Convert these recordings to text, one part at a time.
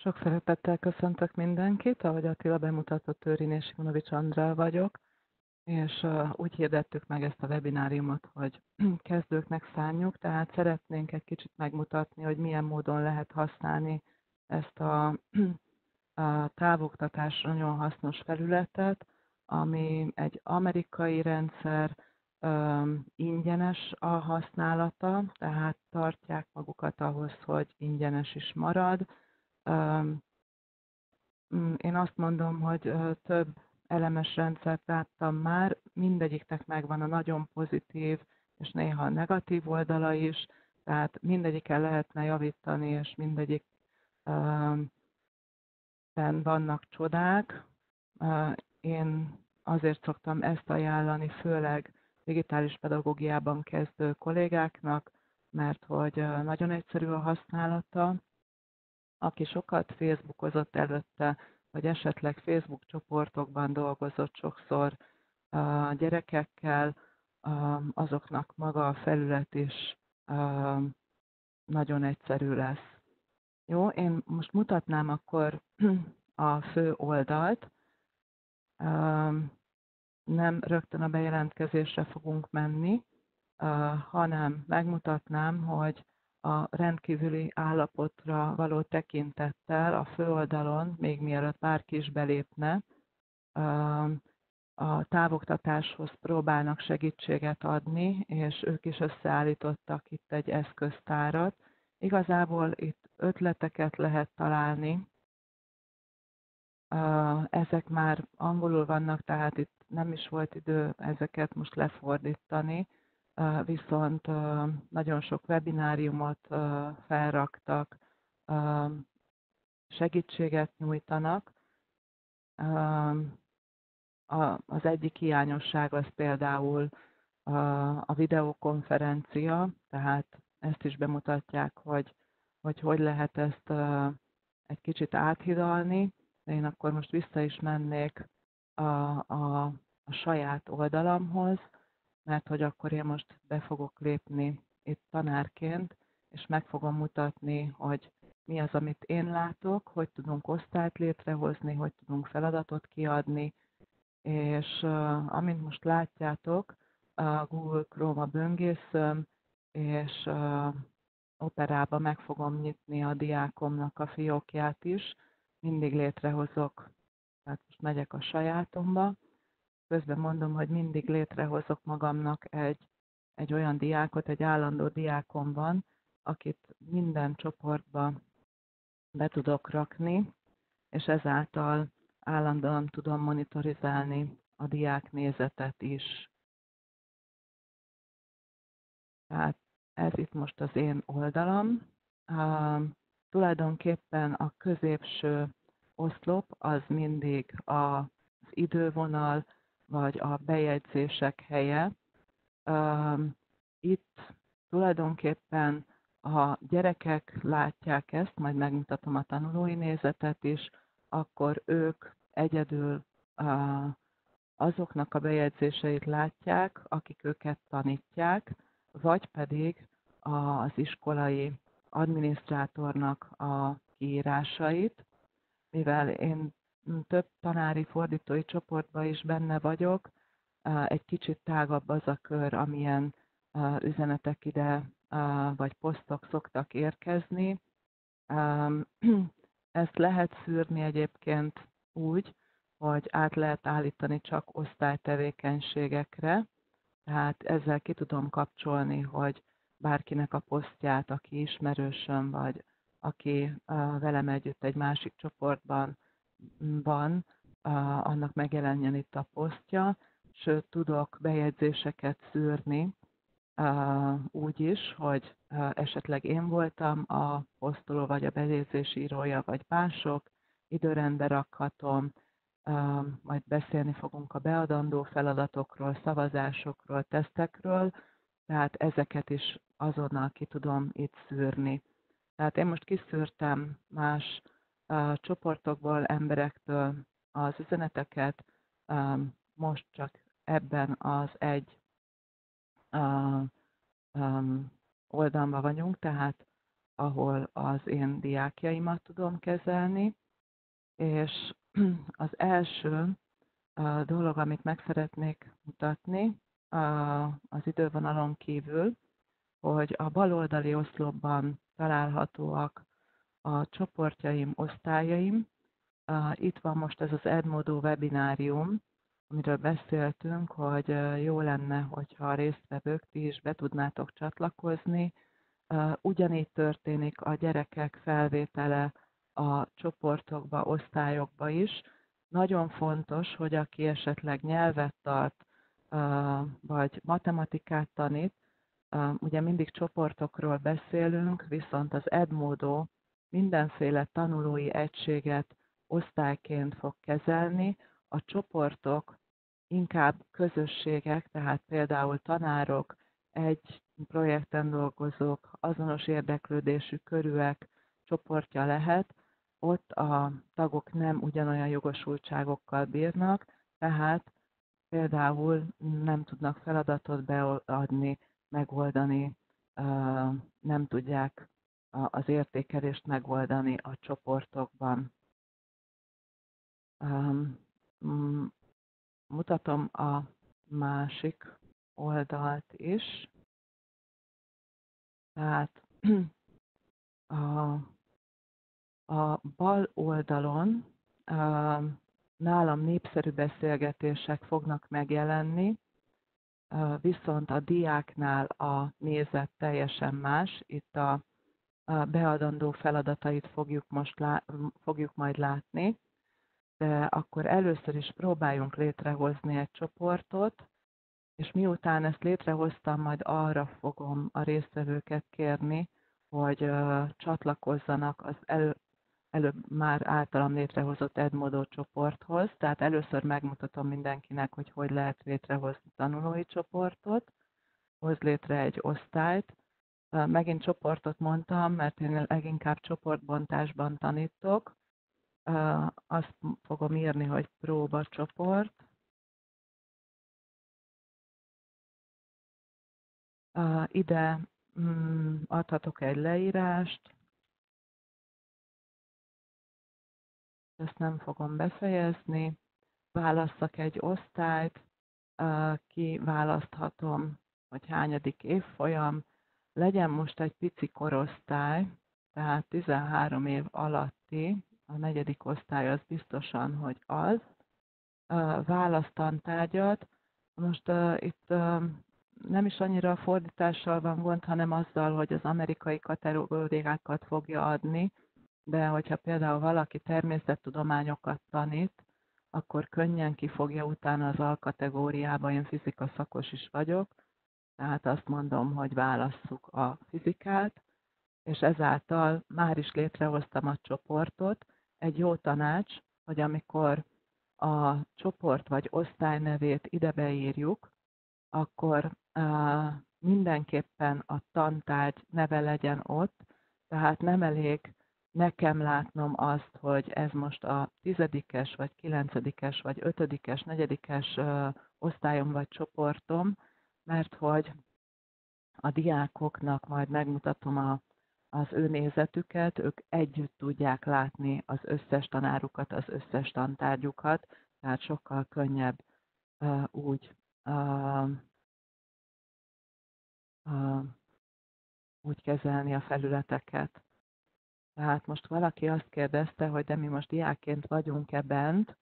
Sok szeretettel köszöntök mindenkit, ahogy Attila bemutatott, Őrinés Simonovics Andrá vagyok, és úgy hirdettük meg ezt a webináriumot, hogy kezdőknek szánjuk, tehát szeretnénk egy kicsit megmutatni, hogy milyen módon lehet használni ezt a, a távoktatás nagyon hasznos felületet, ami egy amerikai rendszer, ingyenes a használata, tehát tartják magukat ahhoz, hogy ingyenes is marad. Mm, én azt mondom, hogy több elemes rendszert láttam már, mindegyiknek megvan a nagyon pozitív és néha negatív oldala is, tehát mindegyiken lehetne javítani, és mindegyikben vannak csodák. Én azért szoktam ezt ajánlani, főleg digitális pedagógiában kezdő kollégáknak, mert hogy nagyon egyszerű a használata. Aki sokat Facebookozott előtte, vagy esetleg Facebook csoportokban dolgozott sokszor a gyerekekkel, azoknak maga a felület is nagyon egyszerű lesz. Jó, én most mutatnám akkor a fő oldalt nem rögtön a bejelentkezésre fogunk menni, hanem megmutatnám, hogy a rendkívüli állapotra való tekintettel a főoldalon, még mielőtt bárki is belépne, a távoktatáshoz próbálnak segítséget adni, és ők is összeállítottak itt egy eszköztárat. Igazából itt ötleteket lehet találni, ezek már angolul vannak, tehát itt nem is volt idő ezeket most lefordítani, viszont nagyon sok webináriumot felraktak, segítséget nyújtanak. Az egyik hiányosság az például a videokonferencia, tehát ezt is bemutatják, hogy hogy, hogy lehet ezt egy kicsit áthidalni, én akkor most vissza is mennék a, a, a saját oldalamhoz, mert hogy akkor én most be fogok lépni itt tanárként, és meg fogom mutatni, hogy mi az, amit én látok, hogy tudunk osztályt létrehozni, hogy tudunk feladatot kiadni, és uh, amint most látjátok, a Google Chrome a böngészőm, és uh, operába meg fogom nyitni a diákomnak a fiókját is, mindig létrehozok, tehát most megyek a sajátomba, közben mondom, hogy mindig létrehozok magamnak egy, egy olyan diákot, egy állandó diákom van, akit minden csoportba be tudok rakni, és ezáltal állandóan tudom monitorizálni a diák nézetet is. Tehát ez itt most az én oldalam. Tulajdonképpen a középső oszlop az mindig az idővonal, vagy a bejegyzések helye. Itt tulajdonképpen ha gyerekek látják ezt, majd megmutatom a tanulói nézetet is, akkor ők egyedül azoknak a bejegyzéseit látják, akik őket tanítják, vagy pedig az iskolai adminisztrátornak a kiírásait, mivel én több tanári fordítói csoportban is benne vagyok, egy kicsit tágabb az a kör, amilyen üzenetek ide vagy posztok szoktak érkezni. Ezt lehet szűrni egyébként úgy, hogy át lehet állítani csak osztálytevékenységekre, tehát ezzel ki tudom kapcsolni, hogy bárkinek a posztját, aki ismerősöm, vagy aki velem együtt egy másik csoportban van, annak megjelenjen itt a posztja, sőt tudok bejegyzéseket szűrni úgy is, hogy esetleg én voltam a posztoló, vagy a bejegyzés írója, vagy mások, időrendbe rakhatom, majd beszélni fogunk a beadandó feladatokról, szavazásokról, tesztekről, tehát ezeket is azonnal ki tudom itt szűrni. Tehát én most kiszűrtem más csoportokból, emberektől az üzeneteket, um, most csak ebben az egy um, oldalban vagyunk, tehát ahol az én diákjaimat tudom kezelni, és az első dolog, amit meg szeretnék mutatni az idővonalon kívül, hogy a baloldali oszlopban találhatóak a csoportjaim, osztályaim. Itt van most ez az Edmodo webinárium, amiről beszéltünk, hogy jó lenne, hogyha a résztvevők ti is be tudnátok csatlakozni. Ugyanígy történik a gyerekek felvétele a csoportokba, osztályokba is. Nagyon fontos, hogy aki esetleg nyelvet tart, vagy matematikát tanít, ugye mindig csoportokról beszélünk, viszont az Edmodo mindenféle tanulói egységet osztályként fog kezelni, a csoportok inkább közösségek, tehát például tanárok, egy projekten dolgozók, azonos érdeklődésű körűek csoportja lehet, ott a tagok nem ugyanolyan jogosultságokkal bírnak, tehát például nem tudnak feladatot beadni, megoldani, nem tudják az értékelést megoldani a csoportokban. Mutatom a másik oldalt is. Tehát a, a bal oldalon nálam népszerű beszélgetések fognak megjelenni, viszont a diáknál a nézet teljesen más. Itt a beadandó feladatait fogjuk, most lá, fogjuk majd látni, de akkor először is próbáljunk létrehozni egy csoportot, és miután ezt létrehoztam, majd arra fogom a résztvevőket kérni, hogy csatlakozzanak az elő, előbb már általam létrehozott Edmodo csoporthoz, tehát először megmutatom mindenkinek, hogy hogy lehet létrehozni tanulói csoportot, hoz létre egy osztályt, Megint csoportot mondtam, mert én leginkább csoportbontásban tanítok. Azt fogom írni, hogy próba csoport. Ide mm, adhatok egy leírást. Ezt nem fogom befejezni. Válasszak egy osztályt, kiválaszthatom, hogy hányadik évfolyam, legyen most egy pici korosztály, tehát 13 év alatti, a negyedik osztály az biztosan, hogy az, választantárgyat. Most uh, itt uh, nem is annyira a fordítással van gond, hanem azzal, hogy az amerikai kategóriákat fogja adni, de hogyha például valaki természettudományokat tanít, akkor könnyen ki fogja utána az alkategóriába, én fizika szakos is vagyok, tehát azt mondom, hogy válasszuk a fizikát, és ezáltal már is létrehoztam a csoportot. Egy jó tanács, hogy amikor a csoport vagy osztály nevét ide beírjuk, akkor mindenképpen a tantárgy neve legyen ott, tehát nem elég nekem látnom azt, hogy ez most a tizedikes, vagy kilencedikes, vagy ötödikes, negyedikes osztályom vagy csoportom, mert hogy a diákoknak majd megmutatom a, az ő nézetüket, ők együtt tudják látni az összes tanárukat, az összes tantárgyukat, tehát sokkal könnyebb uh, úgy uh, uh, úgy kezelni a felületeket. Tehát most valaki azt kérdezte, hogy de mi most diákként vagyunk-e bent,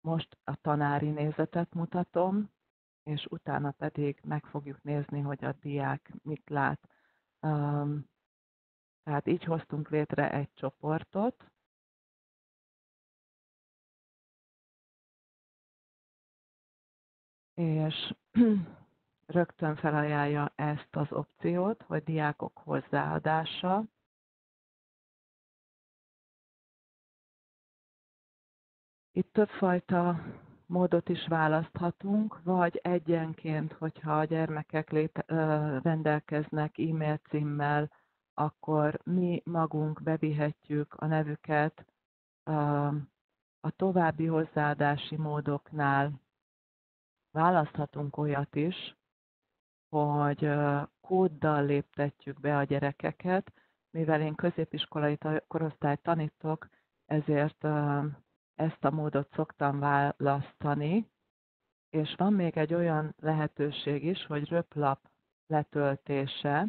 most a tanári nézetet mutatom, és utána pedig meg fogjuk nézni, hogy a diák mit lát. Tehát így hoztunk létre egy csoportot, és rögtön felajánlja ezt az opciót, hogy diákok hozzáadása. Itt többfajta módot is választhatunk, vagy egyenként, hogyha a gyermekek lét, rendelkeznek e-mail címmel, akkor mi magunk bevihetjük a nevüket a további hozzáadási módoknál. Választhatunk olyat is, hogy kóddal léptetjük be a gyerekeket, mivel én középiskolai korosztályt tanítok, ezért ezt a módot szoktam választani, és van még egy olyan lehetőség is, hogy röplap letöltése.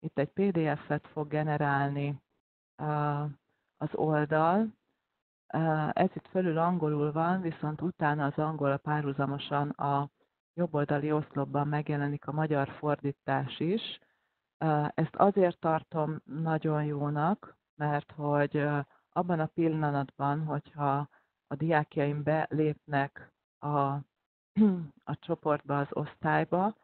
Itt egy PDF-et fog generálni az oldal. Ez itt fölül angolul van, viszont utána az angol párhuzamosan a jobboldali oszlopban megjelenik a magyar fordítás is. Ezt azért tartom nagyon jónak, mert hogy abban a pillanatban, hogyha a diákjaim belépnek a, a csoportba, az osztályba,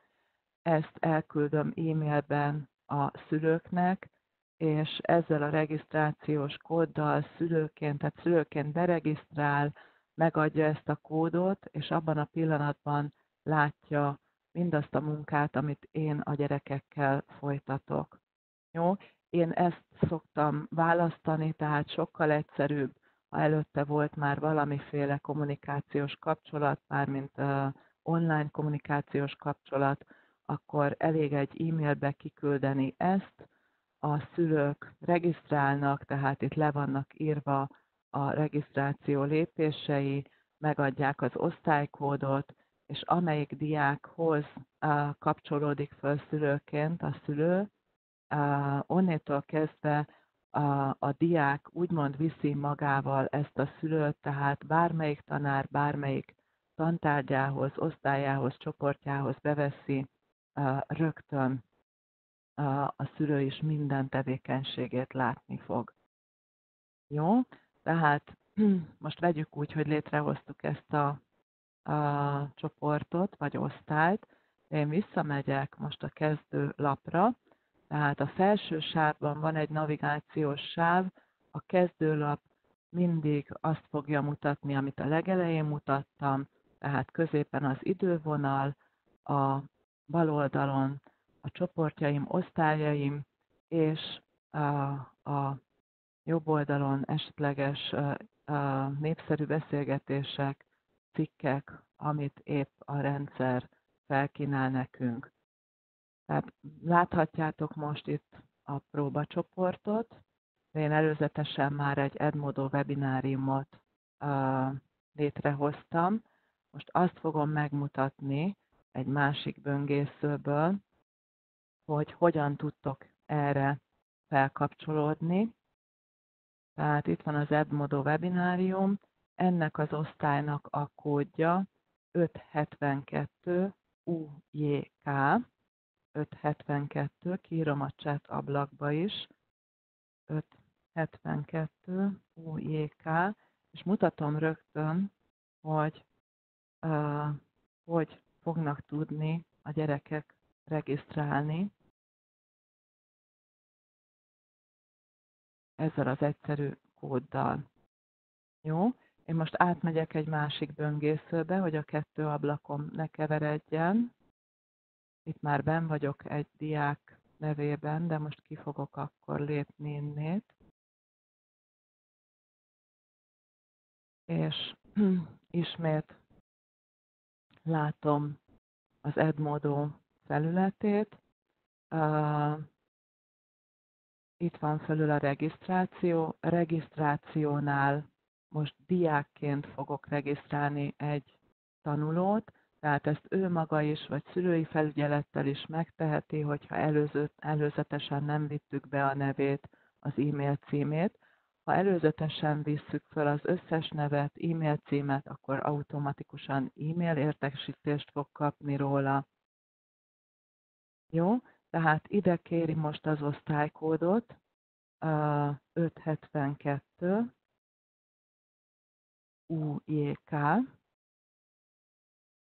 ezt elküldöm e-mailben a szülőknek, és ezzel a regisztrációs kóddal szülőként, tehát szülőként beregisztrál, megadja ezt a kódot, és abban a pillanatban látja mindazt a munkát, amit én a gyerekekkel folytatok. Jó? Én ezt szoktam választani, tehát sokkal egyszerűbb, ha előtte volt már valamiféle kommunikációs kapcsolat, mármint online kommunikációs kapcsolat, akkor elég egy e-mailbe kiküldeni ezt, a szülők regisztrálnak, tehát itt le vannak írva a regisztráció lépései, megadják az osztálykódot, és amelyik diákhoz kapcsolódik föl szülőként a szülő, onnétól kezdve a, a diák úgymond viszi magával ezt a szülőt, tehát bármelyik tanár, bármelyik tantárgyához, osztályához, csoportjához beveszi uh, rögtön a szülő is minden tevékenységét látni fog. Jó? Tehát most vegyük úgy, hogy létrehoztuk ezt a, a csoportot, vagy osztályt. Én visszamegyek most a kezdő lapra, tehát a felső sávban van egy navigációs sáv, a kezdőlap mindig azt fogja mutatni, amit a legelején mutattam, tehát középen az idővonal, a bal oldalon a csoportjaim, osztályaim, és a, a jobb oldalon esetleges a népszerű beszélgetések, cikkek, amit épp a rendszer felkínál nekünk. Tehát láthatjátok most itt a próbacsoportot. Én előzetesen már egy Edmodo webináriumot uh, létrehoztam. Most azt fogom megmutatni egy másik böngészőből, hogy hogyan tudtok erre felkapcsolódni. Tehát itt van az Edmodo webinárium, ennek az osztálynak a kódja 572 UJK, 572, kiírom a chat ablakba is, 572 UJK, és mutatom rögtön, hogy uh, hogy fognak tudni a gyerekek regisztrálni ezzel az egyszerű kóddal. Jó? Én most átmegyek egy másik böngészőbe, hogy a kettő ablakom ne keveredjen. Itt már ben vagyok egy diák nevében, de most ki fogok akkor lépni innét. És ismét látom az Edmodo felületét. Itt van fölül a regisztráció. Regisztrációnál most diákként fogok regisztrálni egy tanulót, tehát ezt ő maga is, vagy szülői felügyelettel is megteheti, hogyha előző, előzetesen nem vittük be a nevét, az e-mail címét. Ha előzetesen visszük fel az összes nevet, e-mail címet, akkor automatikusan e-mail értesítést fog kapni róla. Jó, tehát ide kéri most az osztálykódot, 572 UJK,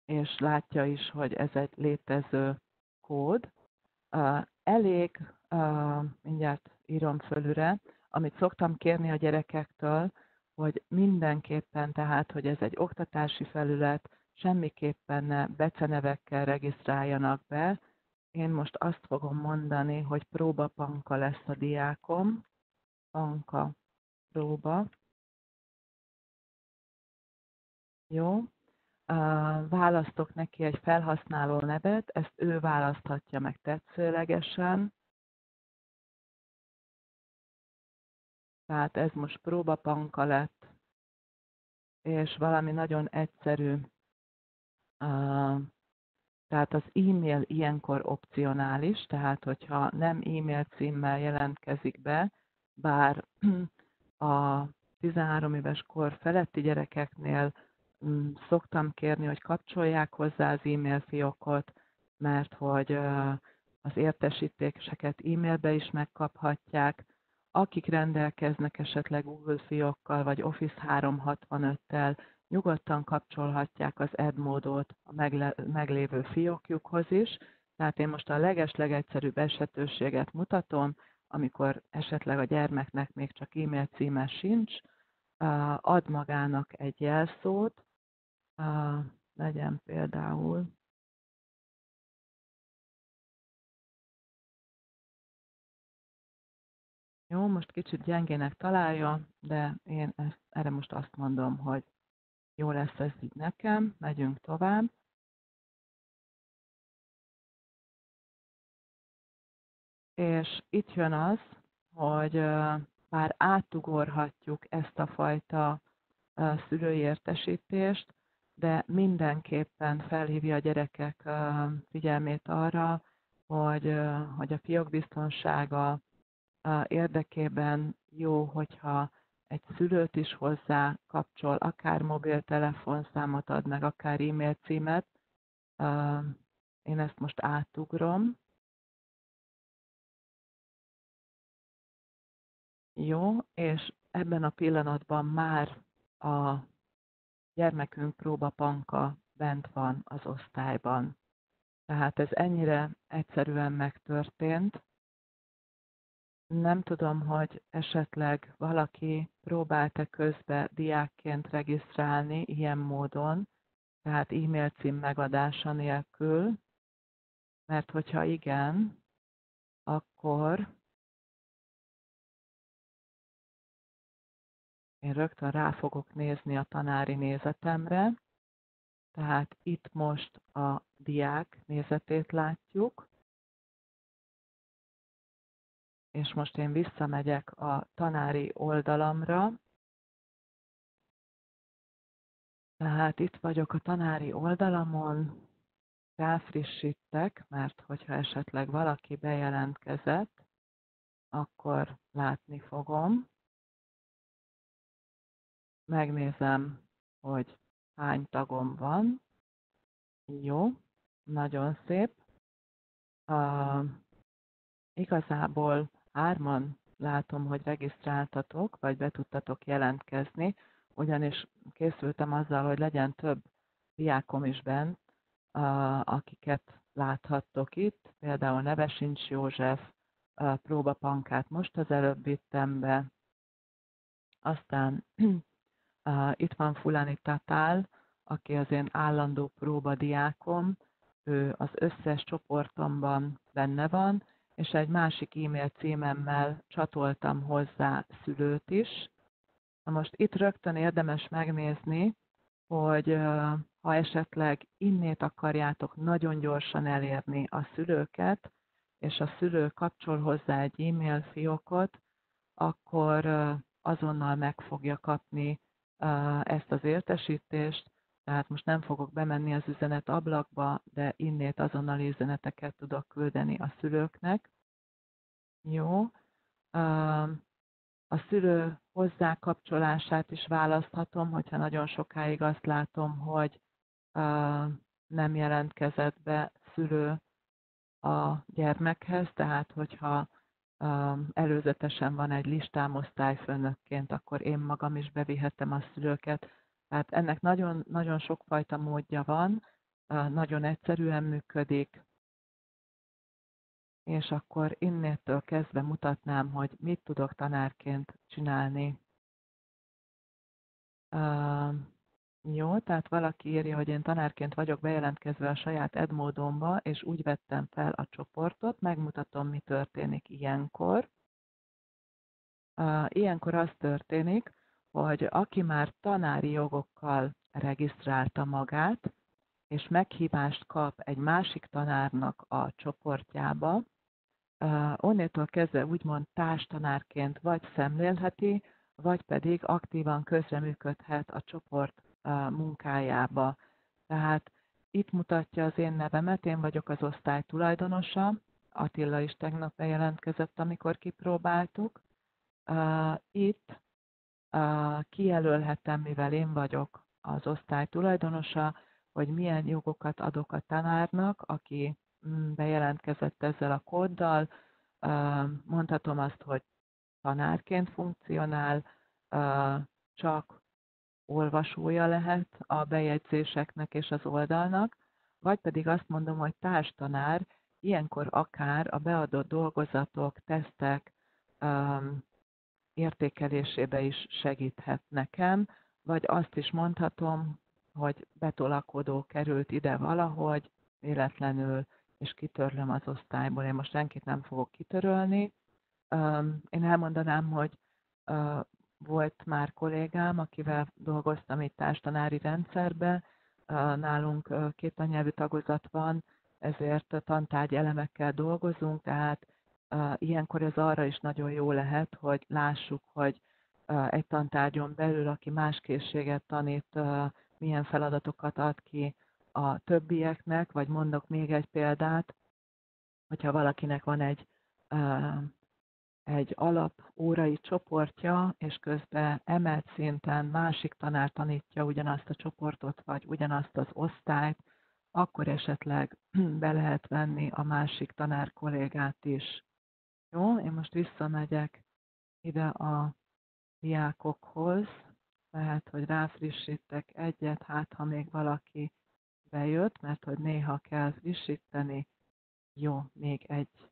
és látja is, hogy ez egy létező kód. Elég, mindjárt írom fölüre, amit szoktam kérni a gyerekektől, hogy mindenképpen, tehát, hogy ez egy oktatási felület, semmiképpen ne becenevekkel regisztráljanak be. Én most azt fogom mondani, hogy próbapanka lesz a diákom. Panka próba. Jó. Választok neki egy felhasználó nevet, ezt ő választhatja meg tetszőlegesen. Tehát ez most próbapanka lett, és valami nagyon egyszerű. Tehát az e-mail ilyenkor opcionális, tehát hogyha nem e-mail címmel jelentkezik be, bár a 13 éves kor feletti gyerekeknél szoktam kérni, hogy kapcsolják hozzá az e-mail fiókot, mert hogy az értesítéseket e-mailbe is megkaphatják. Akik rendelkeznek esetleg Google fiókkal vagy Office 365-tel, nyugodtan kapcsolhatják az Add módot a meglévő fiókjukhoz is. Tehát én most a leges-legegyszerűbb esetőséget mutatom, amikor esetleg a gyermeknek még csak e-mail címe sincs, ad magának egy jelszót, legyen például Jó, most kicsit gyengének találja, de én ezt, erre most azt mondom, hogy jó lesz ez így nekem, megyünk tovább. És itt jön az, hogy már átugorhatjuk ezt a fajta szülői értesítést, de mindenképpen felhívja a gyerekek figyelmét arra, hogy, hogy a fiók biztonsága érdekében jó, hogyha egy szülőt is hozzá kapcsol, akár mobiltelefonszámot ad meg, akár e-mail címet. Én ezt most átugrom. Jó, és ebben a pillanatban már a gyermekünk próbapanka bent van az osztályban. Tehát ez ennyire egyszerűen megtörtént, nem tudom, hogy esetleg valaki próbálta közbe diákként regisztrálni ilyen módon, tehát e-mail cím megadása nélkül, mert hogyha igen, akkor én rögtön rá fogok nézni a tanári nézetemre, tehát itt most a diák nézetét látjuk, és most én visszamegyek a tanári oldalamra, tehát itt vagyok a tanári oldalamon, felfrissítek, mert hogyha esetleg valaki bejelentkezett, akkor látni fogom. Megnézem, hogy hány tagom van. Jó, nagyon szép. Uh, igazából hárman látom, hogy regisztráltatok, vagy be tudtatok jelentkezni, ugyanis készültem azzal, hogy legyen több diákom is bent, akiket láthattok itt, például Nevesincs József próbapankát most az előbb vittem be, aztán itt van Fulani Tatál, aki az én állandó próbadiákom, ő az összes csoportomban benne van, és egy másik e-mail címemmel csatoltam hozzá szülőt is. Na most itt rögtön érdemes megnézni, hogy ha esetleg innét akarjátok nagyon gyorsan elérni a szülőket, és a szülő kapcsol hozzá egy e-mail fiókot, akkor azonnal meg fogja kapni ezt az értesítést, tehát most nem fogok bemenni az üzenet ablakba, de innét azonnal üzeneteket tudok küldeni a szülőknek. Jó. A szülő hozzákapcsolását is választhatom, hogyha nagyon sokáig azt látom, hogy nem jelentkezett be szülő a gyermekhez, tehát hogyha előzetesen van egy listám osztályfőnökként, akkor én magam is bevihetem a szülőket, tehát ennek nagyon, nagyon sokfajta módja van, nagyon egyszerűen működik, és akkor innétől kezdve mutatnám, hogy mit tudok tanárként csinálni. Jó, tehát valaki írja, hogy én tanárként vagyok bejelentkezve a saját edmódomba, és úgy vettem fel a csoportot, megmutatom, mi történik ilyenkor. Ilyenkor az történik, hogy aki már tanári jogokkal regisztrálta magát, és meghívást kap egy másik tanárnak a csoportjába, onnétól kezdve úgymond társtanárként vagy szemlélheti, vagy pedig aktívan közreműködhet a csoport munkájába. Tehát itt mutatja az én nevemet, én vagyok az osztály tulajdonosa, Attila is tegnap bejelentkezett, amikor kipróbáltuk. Itt kijelölhetem, mivel én vagyok az osztály tulajdonosa, hogy milyen jogokat adok a tanárnak, aki mm, bejelentkezett ezzel a kóddal. Mondhatom azt, hogy tanárként funkcionál, csak olvasója lehet a bejegyzéseknek és az oldalnak, vagy pedig azt mondom, hogy társtanár, ilyenkor akár a beadott dolgozatok, tesztek um, értékelésébe is segíthet nekem, vagy azt is mondhatom, hogy betolakodó került ide valahogy, véletlenül, és kitörlöm az osztályból. Én most senkit nem fogok kitörölni. Um, én elmondanám, hogy uh, volt már kollégám, akivel dolgoztam itt társtanári rendszerbe, nálunk két anyelvű tagozat van, ezért tantárgy elemekkel dolgozunk, tehát ilyenkor ez arra is nagyon jó lehet, hogy lássuk, hogy egy tantárgyon belül, aki más készséget tanít, milyen feladatokat ad ki a többieknek, vagy mondok még egy példát, hogyha valakinek van egy egy alap órai csoportja, és közben emelt szinten másik tanár tanítja ugyanazt a csoportot, vagy ugyanazt az osztályt, akkor esetleg be lehet venni a másik tanár kollégát is. Jó, én most visszamegyek ide a diákokhoz, lehet, hogy ráfrissítek egyet, hát ha még valaki bejött, mert hogy néha kell frissíteni. Jó, még egy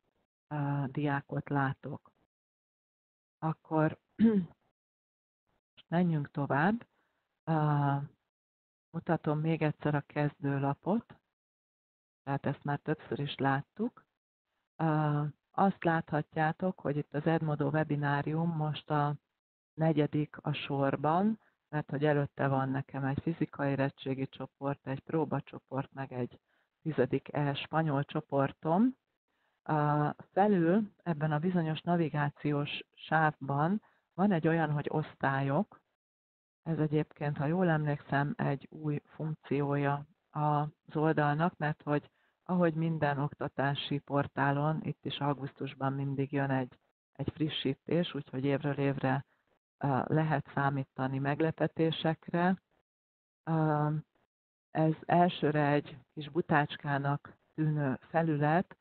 uh, diákot látok. Akkor menjünk tovább. Uh, mutatom még egyszer a kezdőlapot, tehát ezt már többször is láttuk. Uh, azt láthatjátok, hogy itt az Edmodo webinárium most a negyedik a sorban, mert hogy előtte van nekem egy fizikai érettségi csoport, egy próbacsoport, meg egy tizedik E spanyol csoportom, felül ebben a bizonyos navigációs sávban van egy olyan, hogy osztályok. Ez egyébként, ha jól emlékszem, egy új funkciója az oldalnak, mert hogy ahogy minden oktatási portálon, itt is augusztusban mindig jön egy, egy frissítés, úgyhogy évről évre lehet számítani meglepetésekre. Ez elsőre egy kis butácskának tűnő felület,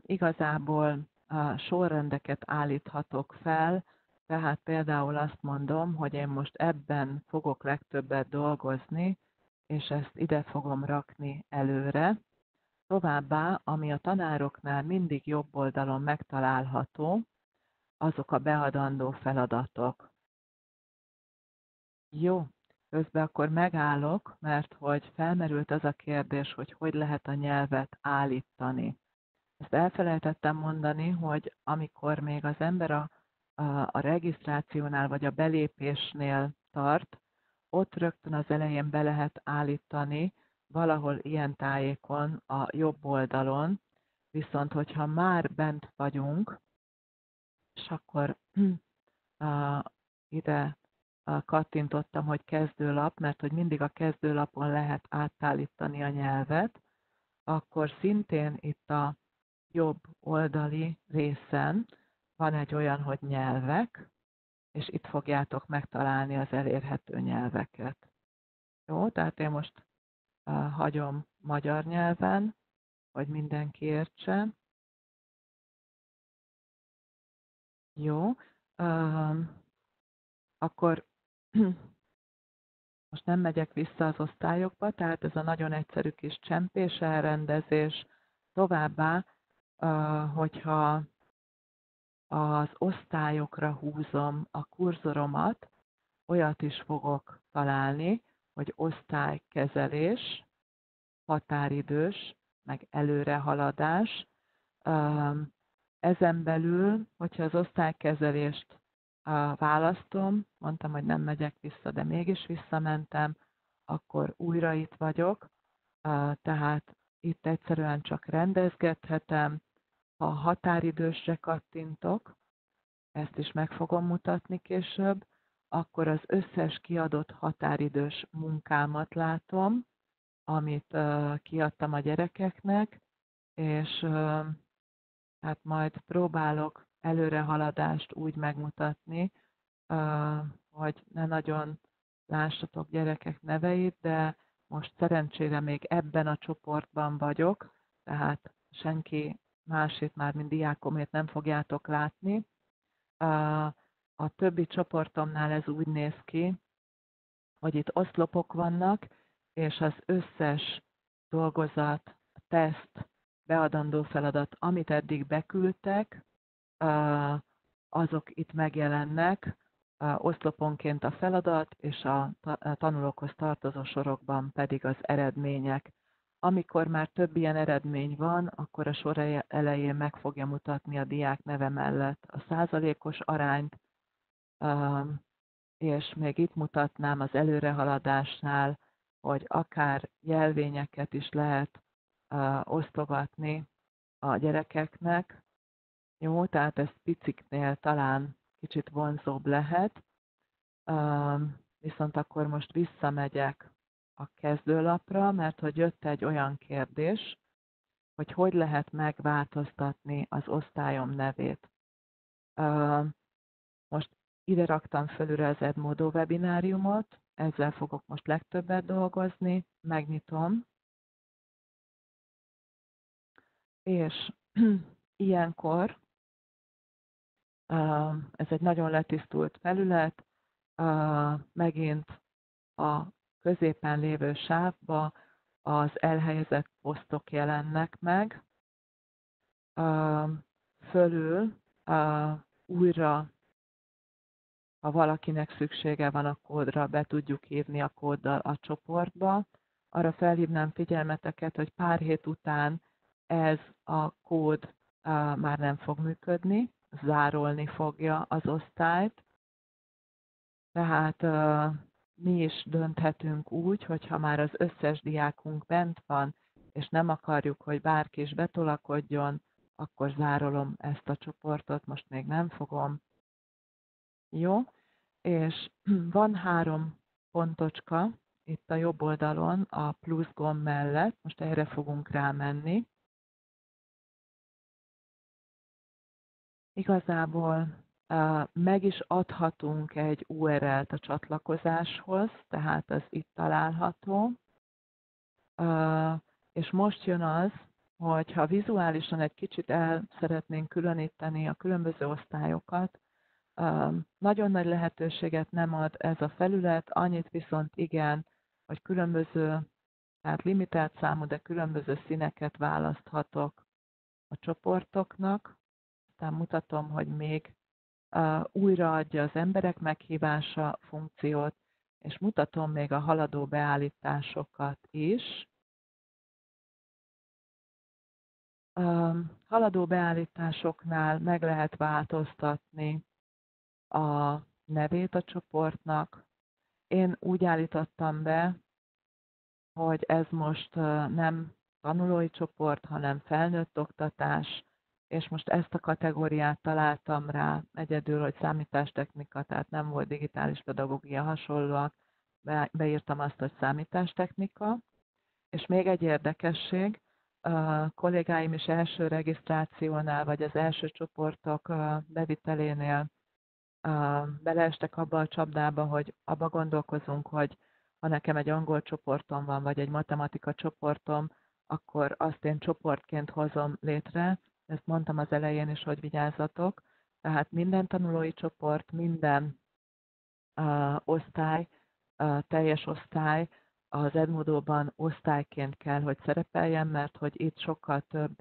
igazából sorrendeket állíthatok fel, tehát például azt mondom, hogy én most ebben fogok legtöbbet dolgozni, és ezt ide fogom rakni előre. Továbbá, ami a tanároknál mindig jobb oldalon megtalálható, azok a beadandó feladatok. Jó, közben akkor megállok, mert hogy felmerült az a kérdés, hogy hogy lehet a nyelvet állítani. Ezt elfelejtettem mondani, hogy amikor még az ember a, a, a regisztrációnál vagy a belépésnél tart, ott rögtön az elején be lehet állítani valahol ilyen tájékon a jobb oldalon, viszont hogyha már bent vagyunk, és akkor a, ide a, kattintottam, hogy kezdőlap, mert hogy mindig a kezdőlapon lehet átállítani a nyelvet, akkor szintén itt a jobb oldali részen van egy olyan, hogy nyelvek, és itt fogjátok megtalálni az elérhető nyelveket. Jó, tehát én most hagyom magyar nyelven, hogy mindenki értse. Jó, akkor most nem megyek vissza az osztályokba, tehát ez a nagyon egyszerű kis csempés elrendezés. Továbbá hogyha az osztályokra húzom a kurzoromat, olyat is fogok találni, hogy osztálykezelés, határidős, meg előrehaladás. Ezen belül, hogyha az osztálykezelést választom, mondtam, hogy nem megyek vissza, de mégis visszamentem, akkor újra itt vagyok, tehát itt egyszerűen csak rendezgethetem, ha határidősre kattintok, ezt is meg fogom mutatni később, akkor az összes kiadott határidős munkámat látom, amit uh, kiadtam a gyerekeknek, és uh, hát majd próbálok előrehaladást úgy megmutatni, uh, hogy ne nagyon lássatok gyerekek neveit, de most szerencsére még ebben a csoportban vagyok, tehát senki másét már, mint diákomét nem fogjátok látni. A többi csoportomnál ez úgy néz ki, hogy itt oszlopok vannak, és az összes dolgozat, teszt, beadandó feladat, amit eddig beküldtek, azok itt megjelennek, oszloponként a feladat, és a tanulókhoz tartozó sorokban pedig az eredmények. Amikor már több ilyen eredmény van, akkor a sor elején meg fogja mutatni a diák neve mellett a százalékos arányt, és még itt mutatnám az előrehaladásnál, hogy akár jelvényeket is lehet osztogatni a gyerekeknek. Jó, tehát ez piciknél talán kicsit vonzóbb lehet, viszont akkor most visszamegyek a kezdőlapra, mert hogy jött egy olyan kérdés, hogy hogy lehet megváltoztatni az osztályom nevét. Most ide raktam fölülre az Edmodo webináriumot, ezzel fogok most legtöbbet dolgozni, megnyitom, és ilyenkor ez egy nagyon letisztult felület, megint a középen lévő sávba az elhelyezett posztok jelennek meg, fölül újra, ha valakinek szüksége van a kódra, be tudjuk írni a kóddal a csoportba. Arra felhívnám figyelmeteket, hogy pár hét után ez a kód már nem fog működni, zárolni fogja az osztályt. Tehát mi is dönthetünk úgy, hogyha már az összes diákunk bent van, és nem akarjuk, hogy bárki is betolakodjon, akkor zárolom ezt a csoportot, most még nem fogom. Jó, és van három pontocska itt a jobb oldalon a plusz gomb mellett, most erre fogunk rámenni. Igazából meg is adhatunk egy URL-t a csatlakozáshoz, tehát az itt található. És most jön az, hogy ha vizuálisan egy kicsit el szeretnénk különíteni a különböző osztályokat, nagyon nagy lehetőséget nem ad ez a felület, annyit viszont igen, hogy különböző, tehát limitált számú, de különböző színeket választhatok a csoportoknak. Aztán mutatom, hogy még újraadja az emberek meghívása funkciót, és mutatom még a haladó beállításokat is. A haladó beállításoknál meg lehet változtatni a nevét a csoportnak. Én úgy állítottam be, hogy ez most nem tanulói csoport, hanem felnőtt oktatás, és most ezt a kategóriát találtam rá egyedül, hogy számítástechnika, tehát nem volt digitális pedagógia hasonlóak, Be, beírtam azt, hogy számítástechnika, és még egy érdekesség, a kollégáim is első regisztrációnál, vagy az első csoportok bevitelénél beleestek abba a csapdába, hogy abba gondolkozunk, hogy ha nekem egy angol csoportom van, vagy egy matematika csoportom, akkor azt én csoportként hozom létre, ezt mondtam az elején is, hogy vigyázzatok, tehát minden tanulói csoport, minden uh, osztály, uh, teljes osztály az Edmodóban osztályként kell, hogy szerepeljen, mert hogy itt sokkal több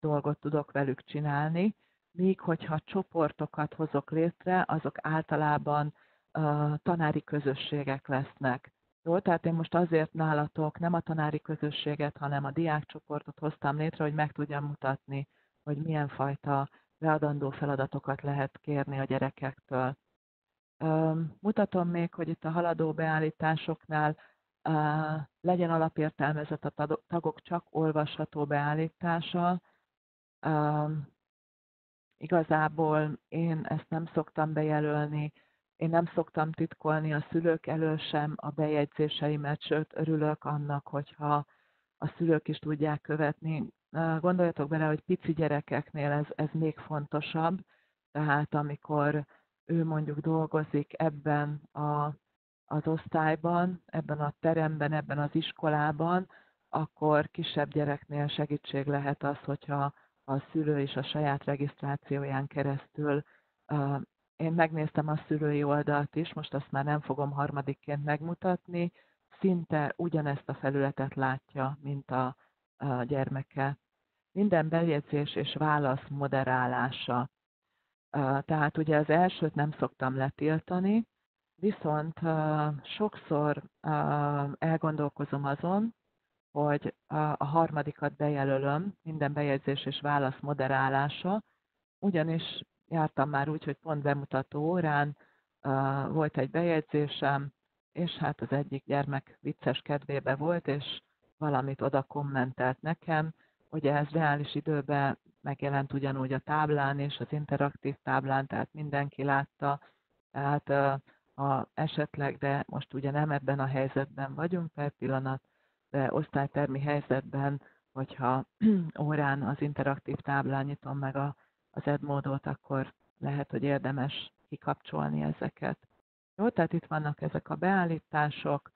dolgot tudok velük csinálni, míg hogyha csoportokat hozok létre, azok általában uh, tanári közösségek lesznek. Jó, tehát én most azért nálatok nem a tanári közösséget, hanem a diákcsoportot hoztam létre, hogy meg tudjam mutatni, hogy milyen fajta leadandó feladatokat lehet kérni a gyerekektől. Mutatom még, hogy itt a haladó beállításoknál legyen alapértelmezett a tagok csak olvasható beállítása. Igazából én ezt nem szoktam bejelölni, én nem szoktam titkolni a szülők elől sem a bejegyzéseimet, sőt örülök annak, hogyha a szülők is tudják követni. Gondoljatok bele, hogy pici gyerekeknél ez, ez még fontosabb, tehát amikor ő mondjuk dolgozik ebben a, az osztályban, ebben a teremben, ebben az iskolában, akkor kisebb gyereknél segítség lehet az, hogyha a szülő is a saját regisztrációján keresztül én megnéztem a szülői oldalt is, most azt már nem fogom harmadikként megmutatni, szinte ugyanezt a felületet látja, mint a, gyermeke. Minden bejegyzés és válasz moderálása. Tehát ugye az elsőt nem szoktam letiltani, viszont sokszor elgondolkozom azon, hogy a harmadikat bejelölöm, minden bejegyzés és válasz moderálása, ugyanis jártam már úgy, hogy pont bemutató órán volt egy bejegyzésem, és hát az egyik gyermek vicces kedvébe volt, és valamit oda kommentelt nekem. Ugye ez reális időben megjelent ugyanúgy a táblán és az interaktív táblán, tehát mindenki látta. Tehát ha esetleg, de most ugye nem ebben a helyzetben vagyunk per pillanat, de osztálytermi helyzetben, hogyha órán az interaktív táblán nyitom meg a az edmódot, akkor lehet, hogy érdemes kikapcsolni ezeket. Jó, tehát itt vannak ezek a beállítások.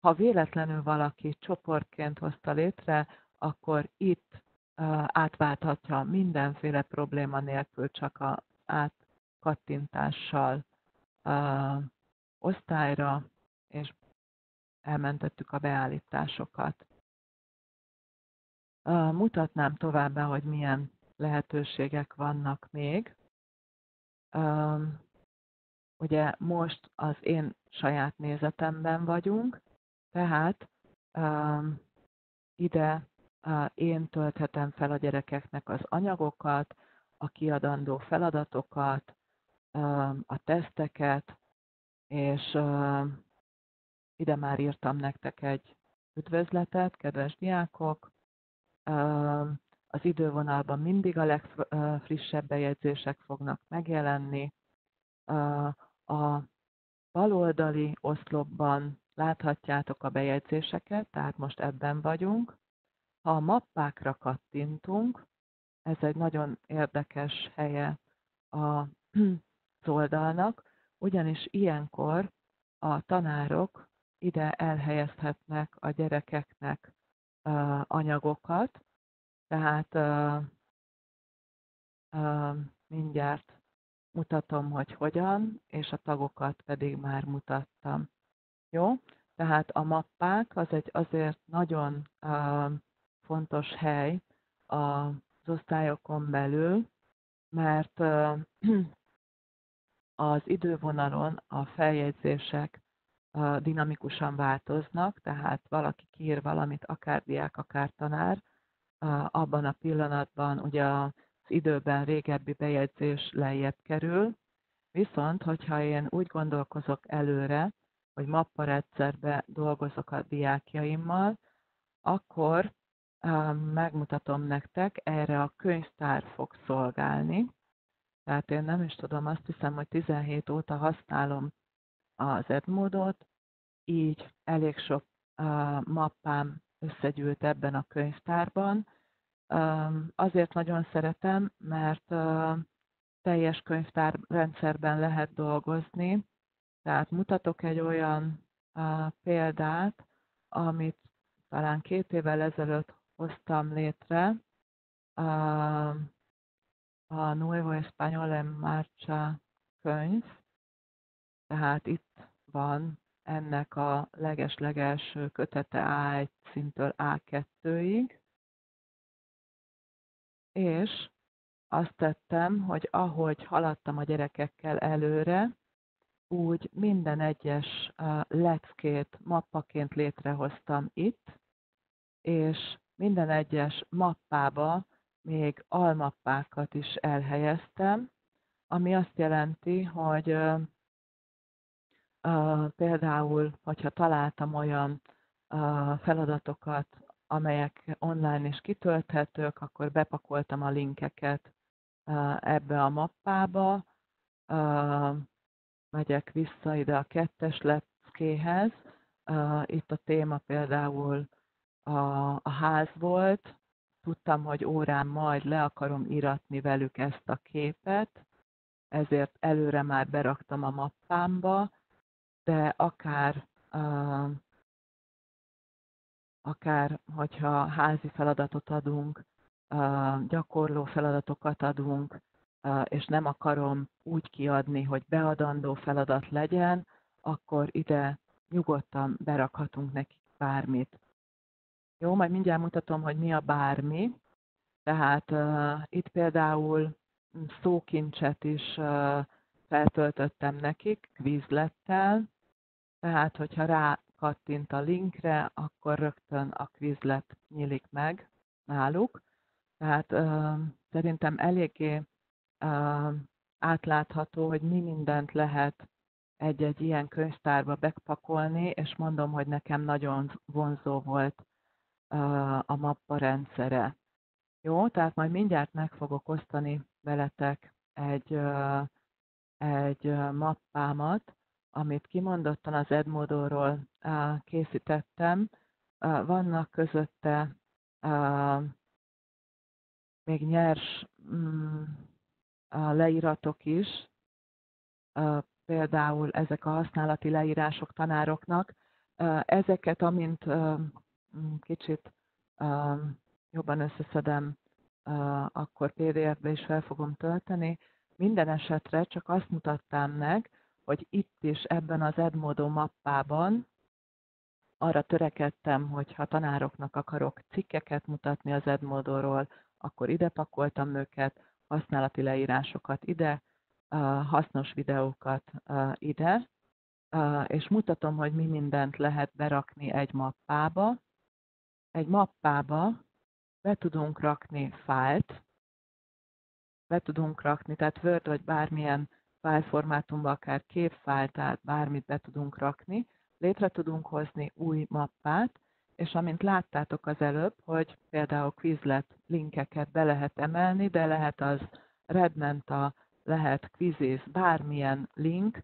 Ha véletlenül valaki csoportként hozta létre, akkor itt átválthatja mindenféle probléma nélkül, csak a átkattintással osztályra, és elmentettük a beállításokat. Mutatnám továbbá, hogy milyen lehetőségek vannak még. Ugye most az én saját nézetemben vagyunk, tehát ide én tölthetem fel a gyerekeknek az anyagokat, a kiadandó feladatokat, a teszteket, és ide már írtam nektek egy üdvözletet, kedves diákok. Az idővonalban mindig a legfrissebb bejegyzések fognak megjelenni. A baloldali oszlopban láthatjátok a bejegyzéseket, tehát most ebben vagyunk. Ha a mappákra kattintunk, ez egy nagyon érdekes helye az oldalnak, ugyanis ilyenkor a tanárok ide elhelyezhetnek a gyerekeknek anyagokat, tehát mindjárt mutatom, hogy hogyan, és a tagokat pedig már mutattam. Jó? Tehát a mappák az egy azért nagyon fontos hely az osztályokon belül, mert az idővonalon a feljegyzések dinamikusan változnak, tehát valaki kír valamit, akár diák, akár tanár, abban a pillanatban ugye az időben régebbi bejegyzés lejjebb kerül, viszont hogyha én úgy gondolkozok előre, hogy mapparendszerbe dolgozok a diákjaimmal, akkor megmutatom nektek, erre a könyvtár fog szolgálni. Tehát én nem is tudom, azt hiszem, hogy 17 óta használom az Edmodot, így elég sok mappám összegyűlt ebben a könyvtárban. Azért nagyon szeretem, mert teljes könyvtárrendszerben lehet dolgozni. Tehát mutatok egy olyan példát, amit talán két évvel ezelőtt hoztam létre, a Nuevo Español en Marcha könyv, tehát itt van ennek a leges-legelső kötete A1 szintől A2-ig, és azt tettem, hogy ahogy haladtam a gyerekekkel előre, úgy minden egyes leckét mappaként létrehoztam itt, és minden egyes mappába még almappákat is elhelyeztem, ami azt jelenti, hogy például, hogyha találtam olyan feladatokat, amelyek online is kitölthetők, akkor bepakoltam a linkeket ebbe a mappába, megyek vissza ide a kettes leckéhez. Itt a téma például a, a ház volt, tudtam, hogy órán majd le akarom iratni velük ezt a képet, ezért előre már beraktam a mappámba, de akár uh, akár hogyha házi feladatot adunk, gyakorló feladatokat adunk, és nem akarom úgy kiadni, hogy beadandó feladat legyen, akkor ide nyugodtan berakhatunk nekik bármit. Jó, majd mindjárt mutatom, hogy mi a bármi. Tehát uh, itt például szókincset is uh, feltöltöttem nekik kvízlettel, tehát hogyha rá kattint a linkre, akkor rögtön a quizlet nyílik meg náluk. Tehát uh, szerintem eléggé uh, átlátható, hogy mi mindent lehet egy-egy ilyen könyvtárba bepakolni, és mondom, hogy nekem nagyon vonzó volt a mappa rendszere. Jó, tehát majd mindjárt meg fogok osztani veletek egy, egy mappámat, amit kimondottan az Edmodóról készítettem. Vannak közötte még nyers mm, leíratok is, például ezek a használati leírások tanároknak. Ezeket, amint kicsit jobban összeszedem, akkor PDF-be is fel fogom tölteni. Minden esetre csak azt mutattam meg, hogy itt is ebben az Edmodo mappában arra törekedtem, hogy ha tanároknak akarok cikkeket mutatni az Edmodo-ról, akkor ide pakoltam őket, használati leírásokat ide, hasznos videókat ide, és mutatom, hogy mi mindent lehet berakni egy mappába. Egy mappába be tudunk rakni fájlt, be tudunk rakni, tehát Word vagy bármilyen fájlformátumban, akár képfájl, tehát bármit be tudunk rakni, létre tudunk hozni új mappát, és amint láttátok az előbb, hogy például Quizlet linkeket be lehet emelni, de lehet az Redmenta, lehet Quizzes, bármilyen link,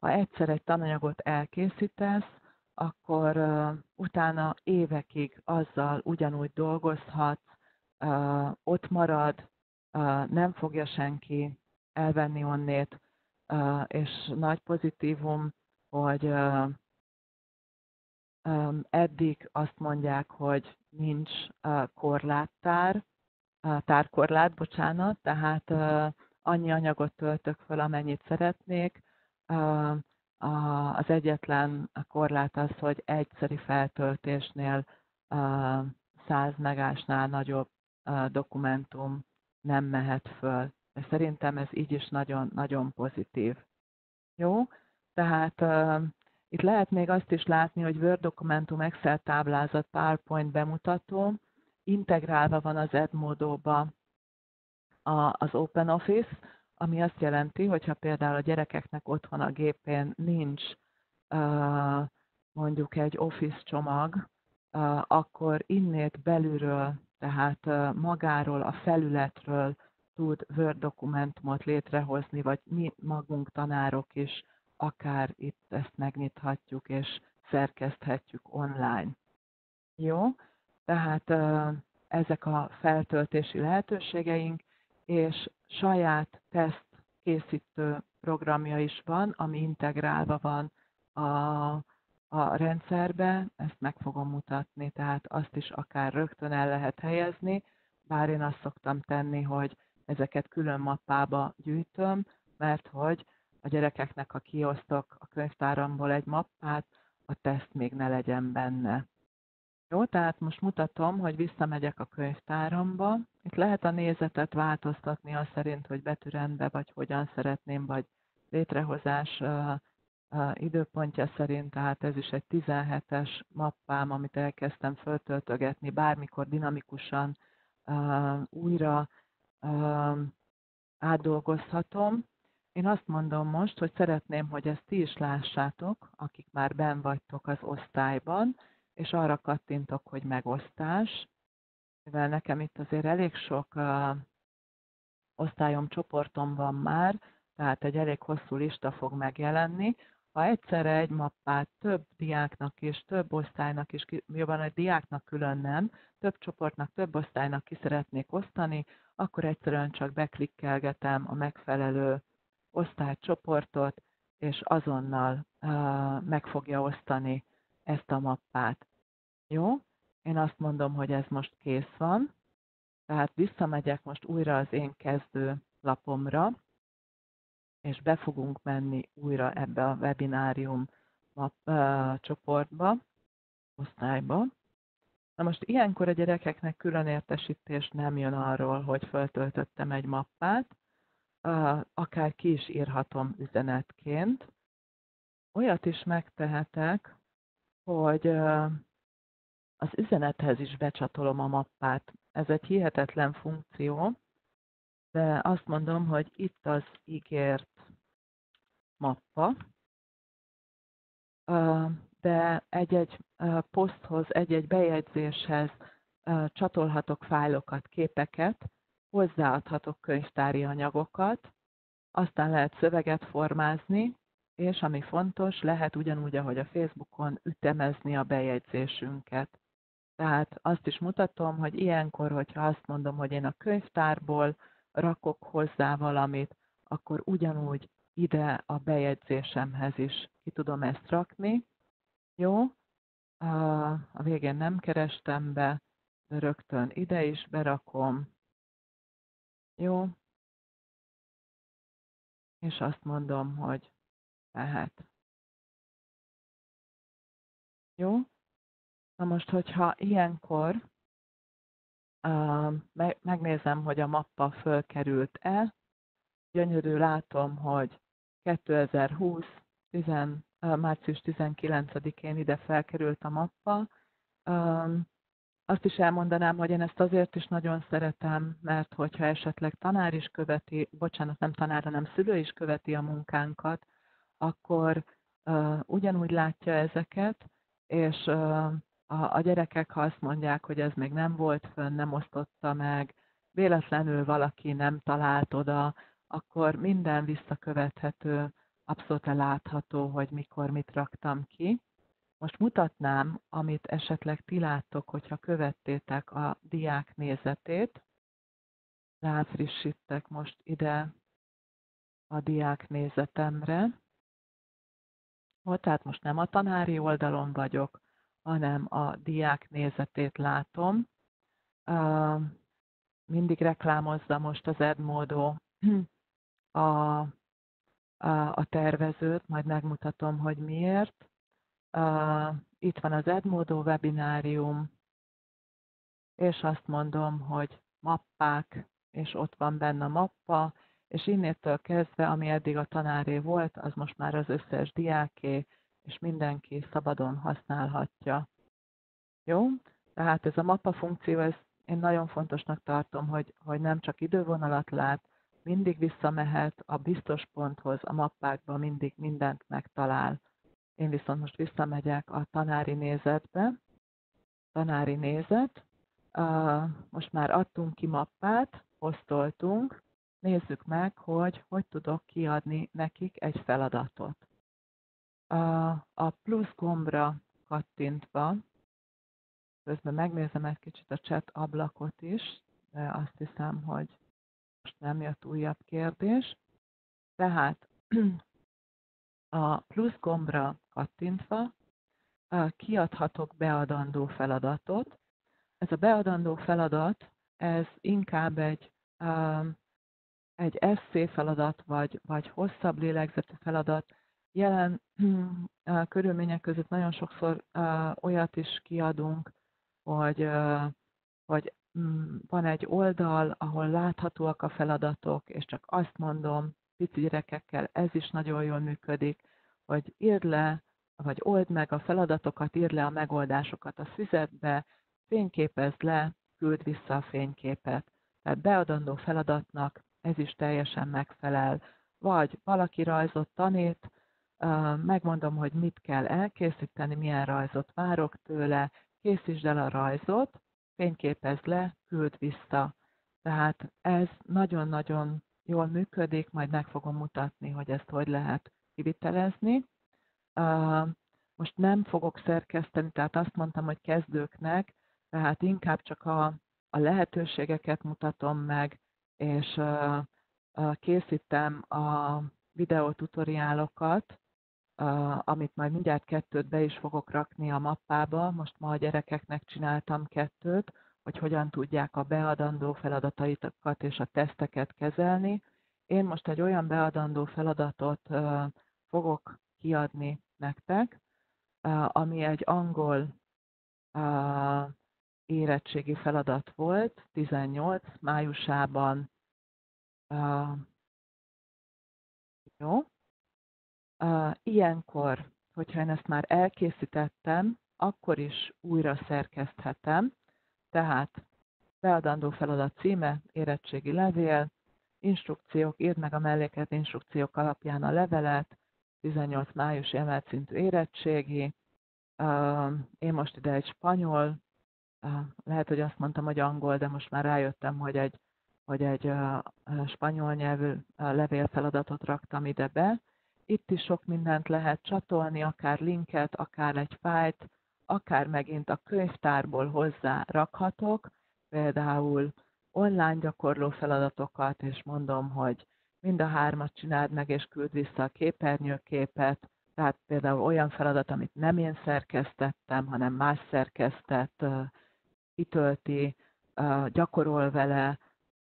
ha egyszer egy tananyagot elkészítesz, akkor utána évekig azzal ugyanúgy dolgozhatsz, ott marad, nem fogja senki elvenni onnét, és nagy pozitívum, hogy eddig azt mondják, hogy nincs korláttár, tárkorlát, bocsánat, tehát annyi anyagot töltök föl, amennyit szeretnék. Az egyetlen korlát az, hogy egyszeri feltöltésnél 100 megásnál nagyobb dokumentum nem mehet föl szerintem ez így is nagyon-nagyon pozitív. Jó? Tehát uh, itt lehet még azt is látni, hogy Word dokumentum, Excel táblázat, PowerPoint bemutató, integrálva van az Edmodo-ba az OpenOffice, ami azt jelenti, hogyha például a gyerekeknek otthon a gépén nincs mondjuk egy Office csomag, akkor innét belülről, tehát magáról, a felületről tud Word dokumentumot létrehozni, vagy mi magunk tanárok is akár itt ezt megnyithatjuk és szerkeszthetjük online. Jó, tehát ezek a feltöltési lehetőségeink, és saját teszt készítő programja is van, ami integrálva van a, a rendszerbe, ezt meg fogom mutatni, tehát azt is akár rögtön el lehet helyezni, bár én azt szoktam tenni, hogy ezeket külön mappába gyűjtöm, mert hogy a gyerekeknek, ha kiosztok a könyvtáramból egy mappát, a teszt még ne legyen benne. Jó, tehát most mutatom, hogy visszamegyek a könyvtáramba. Itt lehet a nézetet változtatni az szerint, hogy betűrendbe, vagy hogyan szeretném, vagy létrehozás időpontja szerint, tehát ez is egy 17-es mappám, amit elkezdtem föltöltögetni, bármikor dinamikusan újra átdolgozhatom, én azt mondom most, hogy szeretném, hogy ezt ti is lássátok, akik már ben vagytok az osztályban, és arra kattintok, hogy megosztás, mivel nekem itt azért elég sok uh, osztályom, csoportom van már, tehát egy elég hosszú lista fog megjelenni. Ha egyszerre egy mappát több diáknak és több osztálynak is, jobban egy diáknak külön nem, több csoportnak, több osztálynak ki szeretnék osztani, akkor egyszerűen csak beklikkelgetem a megfelelő osztálycsoportot, és azonnal uh, meg fogja osztani ezt a mappát. Jó? Én azt mondom, hogy ez most kész van, tehát visszamegyek most újra az én kezdő lapomra, és be fogunk menni újra ebbe a webinárium uh, csoportba, osztályba. Na most ilyenkor a gyerekeknek külön értesítés nem jön arról, hogy föltöltöttem egy mappát, akár ki is írhatom üzenetként. Olyat is megtehetek, hogy az üzenethez is becsatolom a mappát. Ez egy hihetetlen funkció, de azt mondom, hogy itt az ígért mappa, de egy-egy poszthoz, egy-egy bejegyzéshez csatolhatok fájlokat, képeket, hozzáadhatok könyvtári anyagokat, aztán lehet szöveget formázni, és ami fontos, lehet ugyanúgy, ahogy a Facebookon ütemezni a bejegyzésünket. Tehát azt is mutatom, hogy ilyenkor, hogyha azt mondom, hogy én a könyvtárból rakok hozzá valamit, akkor ugyanúgy ide a bejegyzésemhez is ki tudom ezt rakni. Jó? A végén nem kerestem be, de rögtön ide is berakom. Jó? És azt mondom, hogy lehet. Jó? Na most, hogyha ilyenkor megnézem, hogy a mappa fölkerült-e, gyönyörű látom, hogy 2020. 10, uh, március 19-én ide felkerült a mappa. Azt is elmondanám, hogy én ezt azért is nagyon szeretem, mert hogyha esetleg tanár is követi, bocsánat, nem tanár, hanem szülő is követi a munkánkat, akkor ugyanúgy látja ezeket, és a, a gyerekek, azt mondják, hogy ez még nem volt fönn, nem osztotta meg, véletlenül valaki nem talált oda, akkor minden visszakövethető, abszolút látható, hogy mikor mit raktam ki. Most mutatnám, amit esetleg ti láttok, hogyha követtétek a diák nézetét. Ráfrissítek most ide a diák nézetemre. Tehát most nem a tanári oldalon vagyok, hanem a diák nézetét látom. Mindig reklámozza most az Edmodo a, a, a tervezőt, majd megmutatom, hogy miért. Itt van az Edmodo webinárium, és azt mondom, hogy mappák, és ott van benne a mappa, és innétől kezdve, ami eddig a tanáré volt, az most már az összes diáké, és mindenki szabadon használhatja. Jó? Tehát ez a mappa funkció, ez én nagyon fontosnak tartom, hogy, hogy nem csak idővonalat lát, mindig visszamehet a biztos ponthoz, a mappákba mindig mindent megtalál. Én viszont most visszamegyek a tanári nézetbe. Tanári nézet. Most már adtunk ki mappát, osztoltunk. Nézzük meg, hogy hogy tudok kiadni nekik egy feladatot a plusz gombra kattintva, közben megnézem egy kicsit a chat ablakot is, de azt hiszem, hogy most nem jött újabb kérdés. Tehát a plusz gombra kattintva kiadhatok beadandó feladatot. Ez a beadandó feladat, ez inkább egy, egy eszé feladat, vagy, vagy hosszabb lélegzetű feladat, jelen körülmények között nagyon sokszor olyat is kiadunk, hogy, hogy mm, van egy oldal, ahol láthatóak a feladatok, és csak azt mondom, pici gyerekekkel ez is nagyon jól működik, hogy írd le, vagy old meg a feladatokat, írd le a megoldásokat a füzetbe, fényképezd le, küld vissza a fényképet. Tehát beadandó feladatnak ez is teljesen megfelel vagy valaki rajzot tanít, megmondom, hogy mit kell elkészíteni, milyen rajzot várok tőle, készítsd el a rajzot, fényképezd le, küld vissza. Tehát ez nagyon-nagyon jól működik, majd meg fogom mutatni, hogy ezt hogy lehet kivitelezni. Most nem fogok szerkeszteni, tehát azt mondtam, hogy kezdőknek, tehát inkább csak a, a lehetőségeket mutatom meg, és készítem a videótutoriálokat, amit majd mindjárt kettőt be is fogok rakni a mappába. Most ma a gyerekeknek csináltam kettőt, hogy hogyan tudják a beadandó feladataitokat és a teszteket kezelni. Én most egy olyan beadandó feladatot fogok kiadni nektek, ami egy angol érettségi feladat volt, 18 májusában. Jó. Ilyenkor, hogyha én ezt már elkészítettem, akkor is újra szerkeszthetem, tehát beadandó feladat címe, érettségi levél, instrukciók, írd meg a melléket instrukciók alapján a levelet, 18 május emelt szintű érettségi, én most ide egy spanyol, lehet, hogy azt mondtam, hogy angol, de most már rájöttem, hogy egy, hogy egy spanyol nyelvű levélfeladatot raktam ide be. Itt is sok mindent lehet csatolni, akár linket, akár egy fájt, akár megint a könyvtárból hozzá rakhatok, például online gyakorló feladatokat, és mondom, hogy mind a hármat csináld meg, és küld vissza a képernyőképet, tehát például olyan feladat, amit nem én szerkesztettem, hanem más szerkesztett, kitölti, gyakorol vele,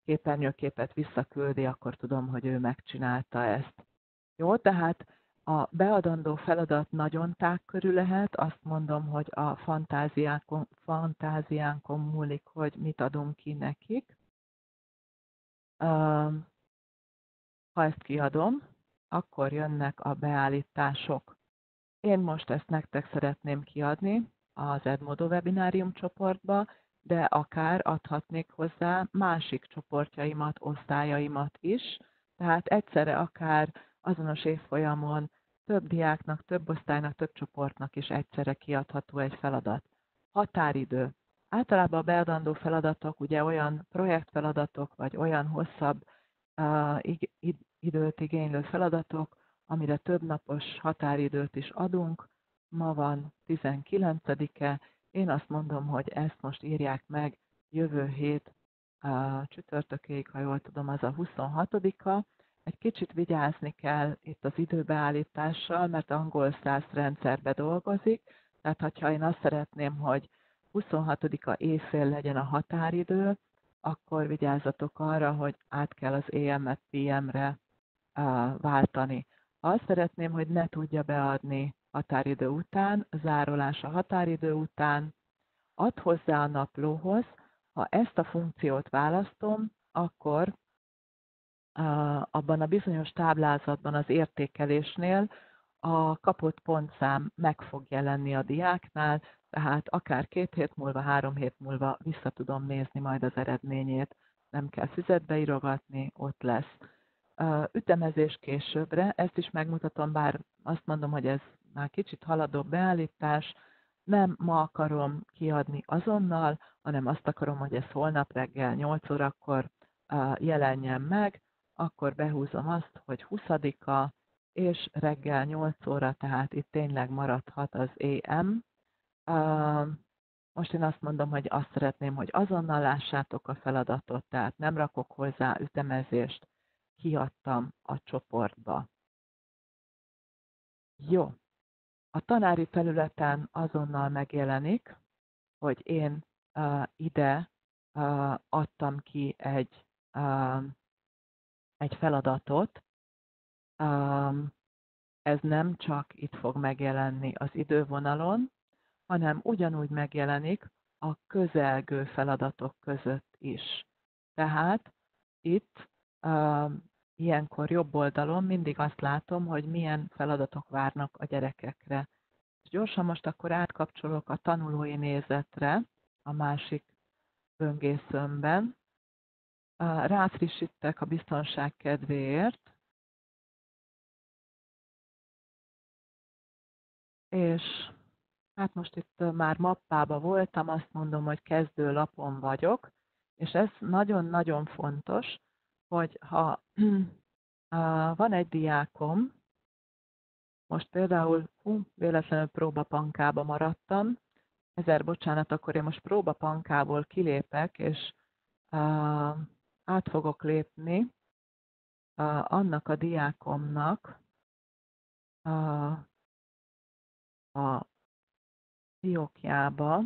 képernyőképet visszaküldi, akkor tudom, hogy ő megcsinálta ezt. Jó, tehát a beadandó feladat nagyon tágkörű lehet, azt mondom, hogy a fantáziánkon, fantáziánkon múlik, hogy mit adunk ki nekik. Ha ezt kiadom, akkor jönnek a beállítások. Én most ezt nektek szeretném kiadni az Edmodo webinárium csoportba, de akár adhatnék hozzá másik csoportjaimat, osztályaimat is, tehát egyszerre akár azonos évfolyamon több diáknak, több osztálynak, több csoportnak is egyszerre kiadható egy feladat. Határidő. Általában a beadandó feladatok ugye olyan projektfeladatok, vagy olyan hosszabb időt igénylő feladatok, amire több napos határidőt is adunk. Ma van 19-e, én azt mondom, hogy ezt most írják meg jövő hét uh, csütörtökéig, ha jól tudom, az a 26-a. Egy kicsit vigyázni kell itt az időbeállítással, mert angol száz rendszerbe dolgozik, tehát ha én azt szeretném, hogy 26-a éjfél legyen a határidő, akkor vigyázzatok arra, hogy át kell az EM-et PM-re váltani. Ha azt szeretném, hogy ne tudja beadni határidő után, zárolás a határidő után, ad hozzá a naplóhoz, ha ezt a funkciót választom, akkor abban a bizonyos táblázatban az értékelésnél a kapott pontszám meg fog jelenni a diáknál, tehát akár két hét múlva, három hét múlva vissza tudom nézni majd az eredményét. Nem kell füzetbe írogatni, ott lesz. Ütemezés későbbre, ezt is megmutatom, bár azt mondom, hogy ez már kicsit haladó beállítás, nem ma akarom kiadni azonnal, hanem azt akarom, hogy ez holnap reggel 8 órakor jelenjen meg, akkor behúzom azt, hogy 20-a, és reggel 8 óra, tehát itt tényleg maradhat az EM. Most én azt mondom, hogy azt szeretném, hogy azonnal lássátok a feladatot, tehát nem rakok hozzá ütemezést, kiadtam a csoportba. Jó. A tanári felületen azonnal megjelenik, hogy én uh, ide uh, adtam ki egy uh, egy feladatot, ez nem csak itt fog megjelenni az idővonalon, hanem ugyanúgy megjelenik a közelgő feladatok között is. Tehát itt ilyenkor jobb oldalon mindig azt látom, hogy milyen feladatok várnak a gyerekekre. És gyorsan most akkor átkapcsolok a tanulói nézetre a másik böngészőmben ráfrissítek a biztonság kedvéért, és hát most itt már mappába voltam, azt mondom, hogy kezdő lapon vagyok, és ez nagyon-nagyon fontos, hogy ha van egy diákom, most például, hú, véletlenül próbapankába maradtam, ezer bocsánat, akkor én most próbapankából kilépek, és át fogok lépni uh, annak a diákomnak uh, a fiókjába,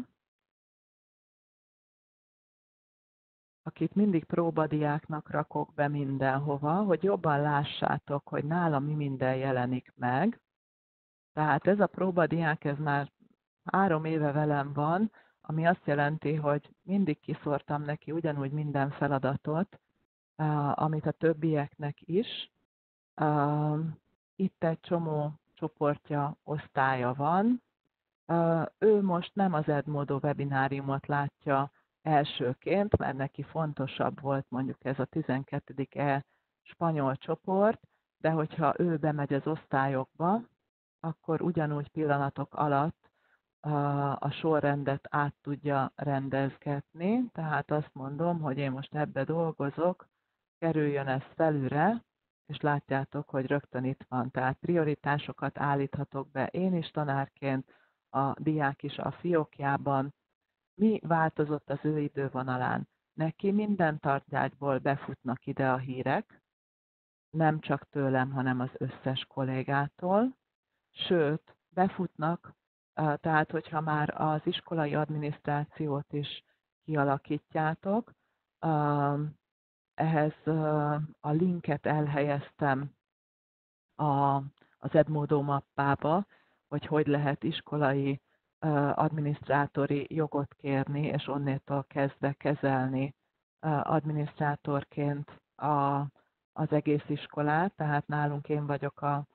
akit mindig próbadiáknak rakok be mindenhova, hogy jobban lássátok, hogy nála mi minden jelenik meg. Tehát ez a próbadiák, ez már három éve velem van, ami azt jelenti, hogy mindig kiszortam neki ugyanúgy minden feladatot, amit a többieknek is. Itt egy csomó csoportja, osztálya van. Ő most nem az Edmodo webináriumot látja elsőként, mert neki fontosabb volt mondjuk ez a 12. E spanyol csoport, de hogyha ő bemegy az osztályokba, akkor ugyanúgy pillanatok alatt a sorrendet át tudja rendezgetni, tehát azt mondom, hogy én most ebbe dolgozok, kerüljön ez felülre, és látjátok, hogy rögtön itt van. Tehát prioritásokat állíthatok be én is tanárként, a diák is a fiókjában. Mi változott az ő idővonalán? Neki minden tartjágyból befutnak ide a hírek, nem csak tőlem, hanem az összes kollégától, sőt, befutnak tehát, hogyha már az iskolai adminisztrációt is kialakítjátok, ehhez a linket elhelyeztem az Edmodo mappába, hogy hogy lehet iskolai adminisztrátori jogot kérni, és onnétól kezdve kezelni adminisztrátorként az egész iskolát, tehát nálunk én vagyok a,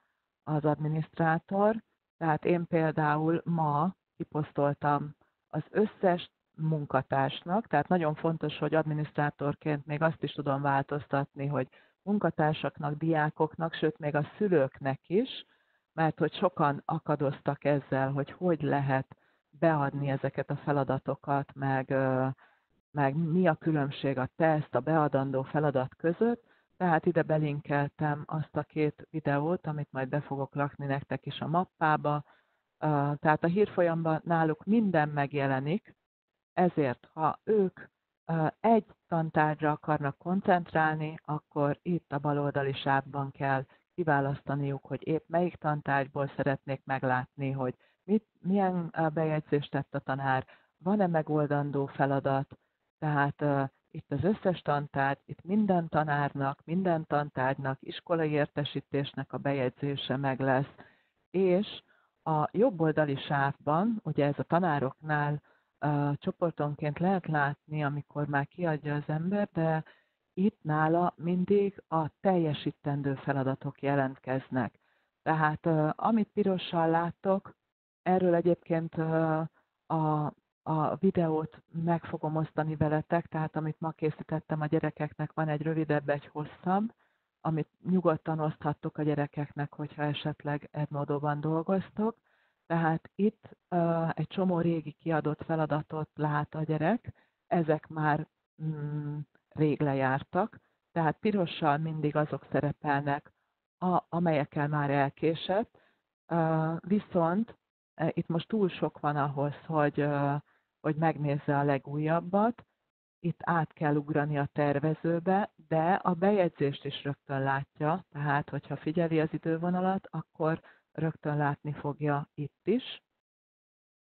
az adminisztrátor, tehát én például ma kiposztoltam az összes munkatársnak, tehát nagyon fontos, hogy adminisztrátorként még azt is tudom változtatni, hogy munkatársaknak, diákoknak, sőt még a szülőknek is, mert hogy sokan akadoztak ezzel, hogy hogy lehet beadni ezeket a feladatokat, meg, meg mi a különbség a teszt, a beadandó feladat között, tehát ide belinkeltem azt a két videót, amit majd be fogok lakni nektek is a mappába. Tehát a hírfolyamban náluk minden megjelenik, ezért ha ők egy tantárgyra akarnak koncentrálni, akkor itt a baloldali sávban kell kiválasztaniuk, hogy épp melyik tantárgyból szeretnék meglátni, hogy mit, milyen bejegyzést tett a tanár, van-e megoldandó feladat, tehát itt az összes tantárgy, itt minden tanárnak, minden tantárgynak, iskolai értesítésnek a bejegyzése meg lesz, és a jobboldali sávban, ugye ez a tanároknál uh, csoportonként lehet látni, amikor már kiadja az ember, de itt nála mindig a teljesítendő feladatok jelentkeznek. Tehát amit pirossal láttok, erről egyébként a a videót meg fogom osztani veletek, tehát amit ma készítettem a gyerekeknek, van egy rövidebb, egy hosszabb, amit nyugodtan oszthattok a gyerekeknek, hogyha esetleg Edmodóban dolgoztok. Tehát itt uh, egy csomó régi kiadott feladatot lát a gyerek, ezek már mm, rég lejártak, tehát pirossal mindig azok szerepelnek, a, amelyekkel már elkésett, uh, viszont uh, itt most túl sok van ahhoz, hogy uh, hogy megnézze a legújabbat, itt át kell ugrani a tervezőbe, de a bejegyzést is rögtön látja, tehát hogyha figyeli az idővonalat, akkor rögtön látni fogja itt is.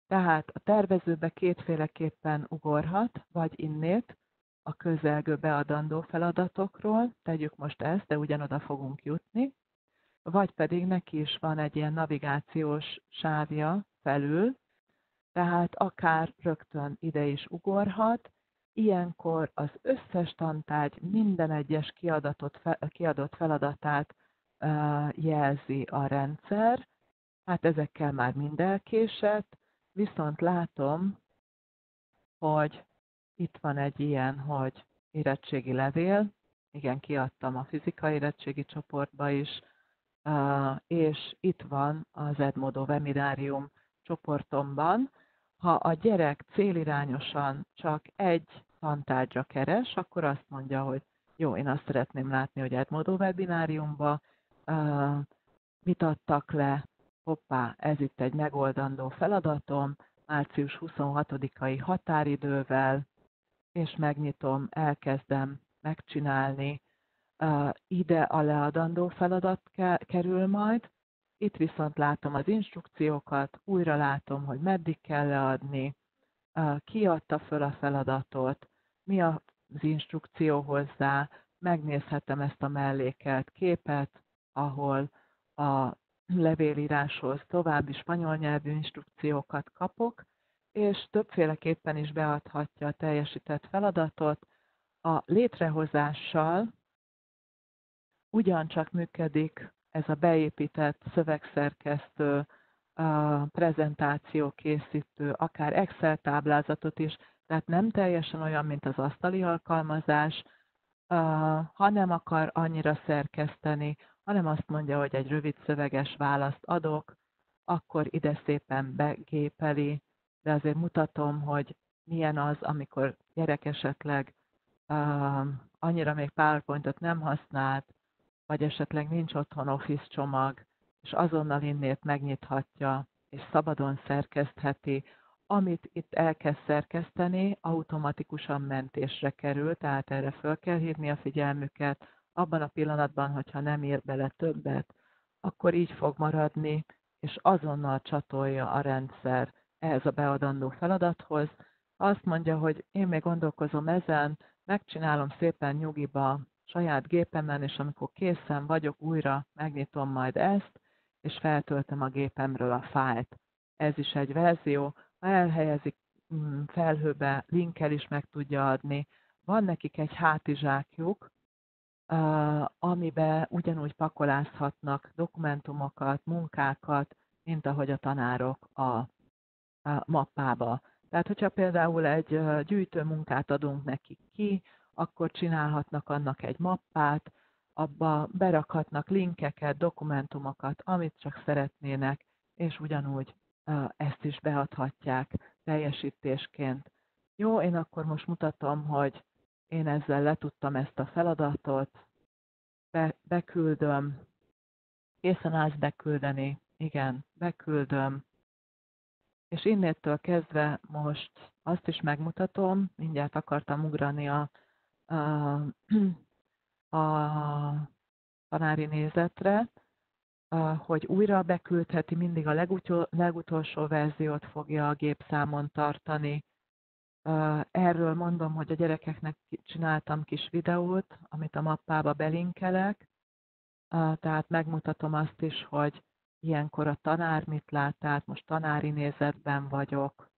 Tehát a tervezőbe kétféleképpen ugorhat, vagy innét a közelgő beadandó feladatokról, tegyük most ezt, de ugyanoda fogunk jutni, vagy pedig neki is van egy ilyen navigációs sávja felül, tehát akár rögtön ide is ugorhat, ilyenkor az összes tantárgy minden egyes kiadatot, kiadott feladatát jelzi a rendszer, hát ezekkel már mind elkésett, viszont látom, hogy itt van egy ilyen, hogy érettségi levél, igen, kiadtam a fizikai érettségi csoportba is, és itt van az Edmodo Veminárium csoportomban, ha a gyerek célirányosan csak egy tantárgyra keres, akkor azt mondja, hogy jó, én azt szeretném látni, hogy Edmodo webináriumba mit adtak le, hoppá, ez itt egy megoldandó feladatom, március 26-ai határidővel, és megnyitom, elkezdem megcsinálni, ide a leadandó feladat kerül majd, itt viszont látom az instrukciókat, újra látom, hogy meddig kell leadni, ki adta föl a feladatot, mi az instrukció hozzá, megnézhetem ezt a mellékelt képet, ahol a levélíráshoz további spanyol nyelvű instrukciókat kapok, és többféleképpen is beadhatja a teljesített feladatot. A létrehozással ugyancsak működik ez a beépített szövegszerkesztő, prezentáció készítő, akár Excel táblázatot is, tehát nem teljesen olyan, mint az asztali alkalmazás, ha nem akar annyira szerkeszteni, hanem azt mondja, hogy egy rövid szöveges választ adok, akkor ide szépen begépeli, de azért mutatom, hogy milyen az, amikor gyerek esetleg annyira még PowerPointot nem használt, vagy esetleg nincs otthon Office csomag, és azonnal innét megnyithatja, és szabadon szerkesztheti, amit itt elkezd szerkeszteni, automatikusan mentésre kerül, tehát erre föl kell hívni a figyelmüket, abban a pillanatban, hogyha nem ír bele többet, akkor így fog maradni, és azonnal csatolja a rendszer ehhez a beadandó feladathoz. Azt mondja, hogy én még gondolkozom ezen, megcsinálom szépen nyugiba saját gépemen, és amikor készen vagyok, újra megnyitom majd ezt, és feltöltöm a gépemről a fájlt. Ez is egy verzió, ha elhelyezik mm, felhőbe, linkkel is meg tudja adni. Van nekik egy hátizsákjuk, amibe ugyanúgy pakolázhatnak dokumentumokat, munkákat, mint ahogy a tanárok a mappába. Tehát, hogyha például egy gyűjtő munkát adunk nekik ki, akkor csinálhatnak annak egy mappát, abba berakhatnak linkeket, dokumentumokat, amit csak szeretnének, és ugyanúgy ezt is beadhatják teljesítésként. Jó, én akkor most mutatom, hogy én ezzel letudtam ezt a feladatot, be, beküldöm, készen állsz beküldeni, igen, beküldöm, és innétől kezdve most azt is megmutatom, mindjárt akartam ugrani a, a, tanári nézetre, hogy újra beküldheti, mindig a legutolsó verziót fogja a gépszámon tartani, Erről mondom, hogy a gyerekeknek csináltam kis videót, amit a mappába belinkelek, tehát megmutatom azt is, hogy ilyenkor a tanár mit lát, tehát most tanári nézetben vagyok.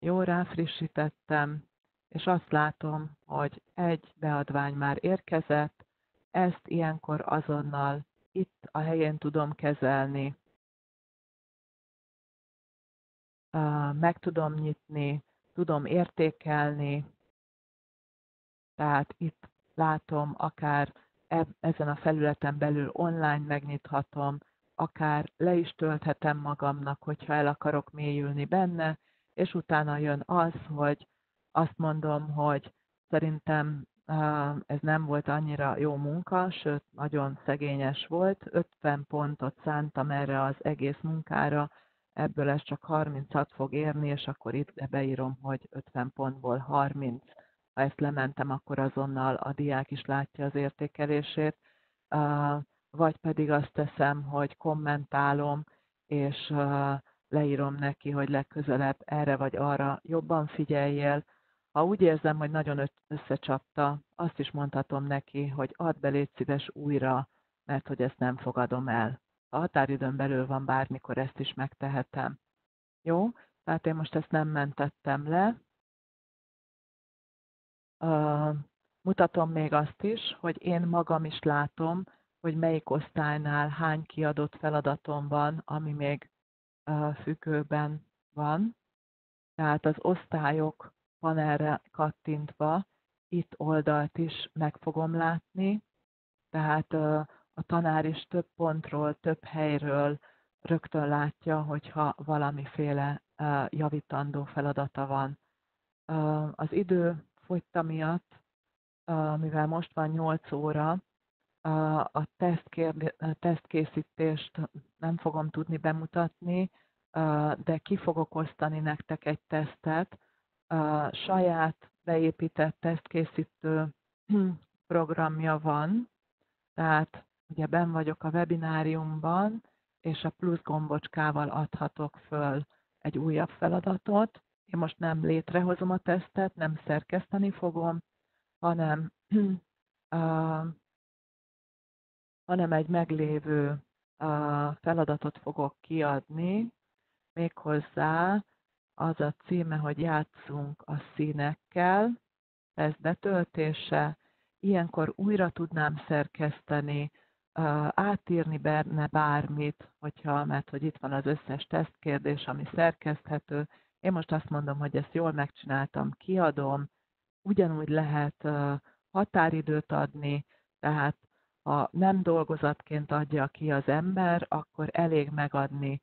Jó, ráfrissítettem, és azt látom, hogy egy beadvány már érkezett, ezt ilyenkor azonnal itt a helyén tudom kezelni. meg tudom nyitni, tudom értékelni, tehát itt látom, akár ezen a felületen belül online megnyithatom, akár le is tölthetem magamnak, hogyha el akarok mélyülni benne, és utána jön az, hogy azt mondom, hogy szerintem ez nem volt annyira jó munka, sőt, nagyon szegényes volt. 50 pontot szántam erre az egész munkára, ebből ez csak 36 fog érni, és akkor itt beírom, hogy 50 pontból 30. Ha ezt lementem, akkor azonnal a diák is látja az értékelését. Vagy pedig azt teszem, hogy kommentálom, és leírom neki, hogy legközelebb erre vagy arra jobban figyeljél. Ha úgy érzem, hogy nagyon összecsapta, azt is mondhatom neki, hogy add be légy szíves újra, mert hogy ezt nem fogadom el a határidőn belül van bármikor, ezt is megtehetem. Jó? Tehát én most ezt nem mentettem le. Uh, mutatom még azt is, hogy én magam is látom, hogy melyik osztálynál hány kiadott feladatom van, ami még függőben van. Tehát az osztályok panelre kattintva itt oldalt is meg fogom látni, tehát a tanár is több pontról, több helyről rögtön látja, hogyha valamiféle javítandó feladata van. Az idő fogyta miatt, mivel most van 8 óra, a tesztkészítést nem fogom tudni bemutatni, de ki fogok osztani nektek egy tesztet, saját beépített tesztkészítő programja van, tehát ugye ben vagyok a webináriumban, és a plusz gombocskával adhatok föl egy újabb feladatot. Én most nem létrehozom a tesztet, nem szerkeszteni fogom, hanem, hanem egy meglévő feladatot fogok kiadni, méghozzá az a címe, hogy játszunk a színekkel, ez betöltése, ilyenkor újra tudnám szerkeszteni, átírni benne bármit, hogyha, mert hogy itt van az összes tesztkérdés, ami szerkeszthető. Én most azt mondom, hogy ezt jól megcsináltam, kiadom, ugyanúgy lehet határidőt adni, tehát ha nem dolgozatként adja ki az ember, akkor elég megadni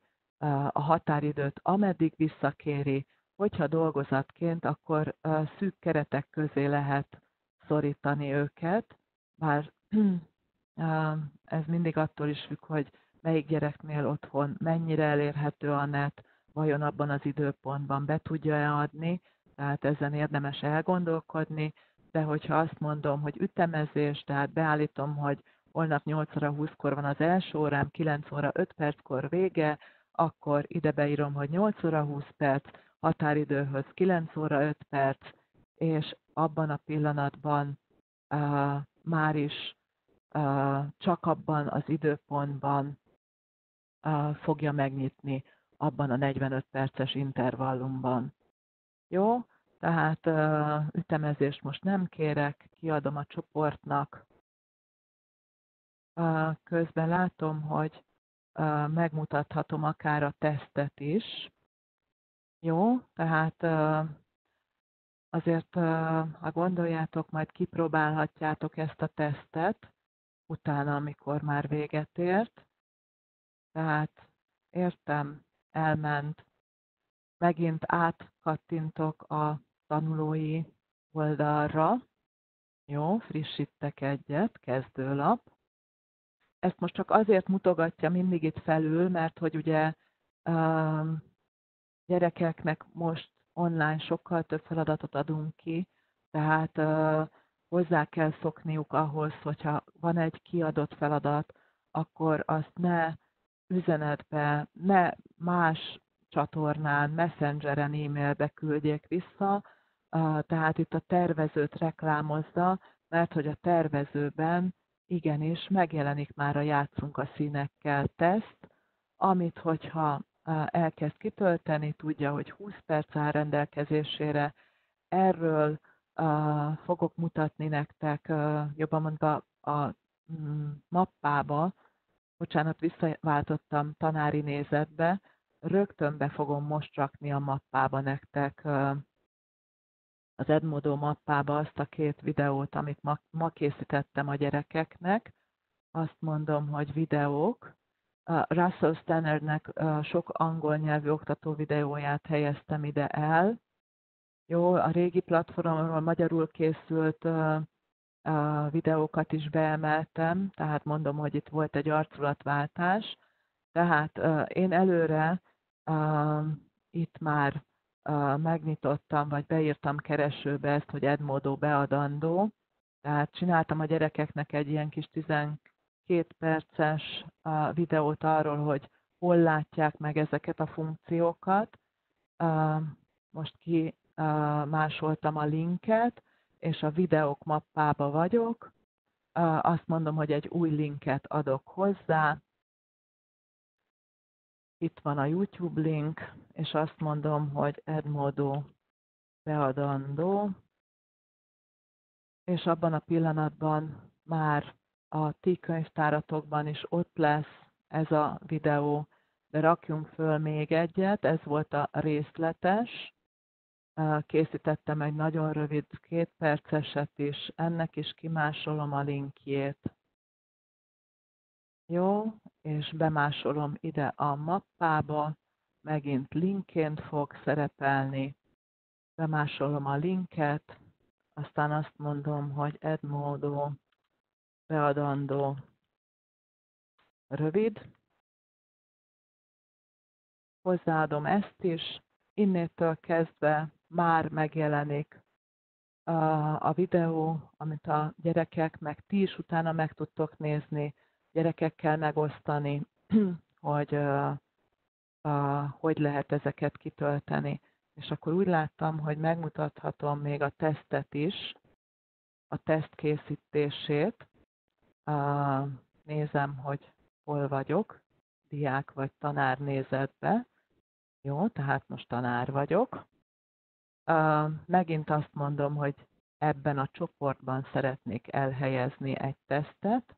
a határidőt, ameddig visszakéri, hogyha dolgozatként, akkor szűk keretek közé lehet szorítani őket, bár ez mindig attól is függ, hogy melyik gyereknél otthon mennyire elérhető a net, vajon abban az időpontban be tudja-e adni, tehát ezen érdemes elgondolkodni, de hogyha azt mondom, hogy ütemezés, tehát beállítom, hogy holnap 8 óra 20-kor van az első órám, 9 óra 5 perckor vége, akkor ide beírom, hogy 8 óra 20 perc, határidőhöz 9 óra 5 perc, és abban a pillanatban uh, már is uh, csak abban az időpontban uh, fogja megnyitni abban a 45 perces intervallumban. Jó? Tehát ütemezést most nem kérek, kiadom a csoportnak. Közben látom, hogy megmutathatom akár a tesztet is. Jó? Tehát azért, ha gondoljátok, majd kipróbálhatjátok ezt a tesztet, utána, amikor már véget ért. Tehát értem, elment, megint átkattintok a tanulói oldalra. Jó, frissítek egyet, kezdőlap. Ezt most csak azért mutogatja mindig itt felül, mert hogy ugye gyerekeknek most online sokkal több feladatot adunk ki, tehát hozzá kell szokniuk ahhoz, hogyha van egy kiadott feladat, akkor azt ne üzenetbe, ne más csatornán, messengeren, e-mailbe küldjék vissza, tehát itt a tervezőt reklámozza, mert hogy a tervezőben igenis megjelenik már a játszunk a színekkel teszt, amit hogyha elkezd kitölteni, tudja, hogy 20 perc áll rendelkezésére. Erről fogok mutatni nektek, jobban mondva a mm, mappába, bocsánat, visszaváltottam tanári nézetbe, rögtön be fogom most rakni a mappába nektek az Edmodo mappába azt a két videót, amit ma, ma készítettem a gyerekeknek. Azt mondom, hogy videók, Russell Stannardnek sok angol nyelvű oktató videóját helyeztem ide el. Jó, a régi platformról magyarul készült videókat is beemeltem, tehát mondom, hogy itt volt egy arculatváltás. Tehát én előre itt már megnyitottam, vagy beírtam keresőbe ezt, hogy Edmodo beadandó. Tehát csináltam a gyerekeknek egy ilyen kis két perces videót arról, hogy hol látják meg ezeket a funkciókat. Most ki másoltam a linket, és a videók mappába vagyok. Azt mondom, hogy egy új linket adok hozzá. Itt van a YouTube link, és azt mondom, hogy Edmodo beadandó, és abban a pillanatban már a ti könyvtáratokban is ott lesz ez a videó, de rakjunk föl még egyet, ez volt a részletes, készítettem egy nagyon rövid két perceset is, ennek is kimásolom a linkjét. Jó, és bemásolom ide a mappába, megint linkként fog szerepelni, bemásolom a linket, aztán azt mondom, hogy Edmodo beadandó. Rövid, hozzáadom ezt is, innétől kezdve már megjelenik a videó, amit a gyerekek, meg ti is utána meg tudtok nézni, gyerekekkel megosztani, hogy hogy lehet ezeket kitölteni. És akkor úgy láttam, hogy megmutathatom még a tesztet is, a teszt készítését. Nézem, hogy hol vagyok, diák vagy tanár nézetbe. Jó, tehát most tanár vagyok. Megint azt mondom, hogy ebben a csoportban szeretnék elhelyezni egy tesztet.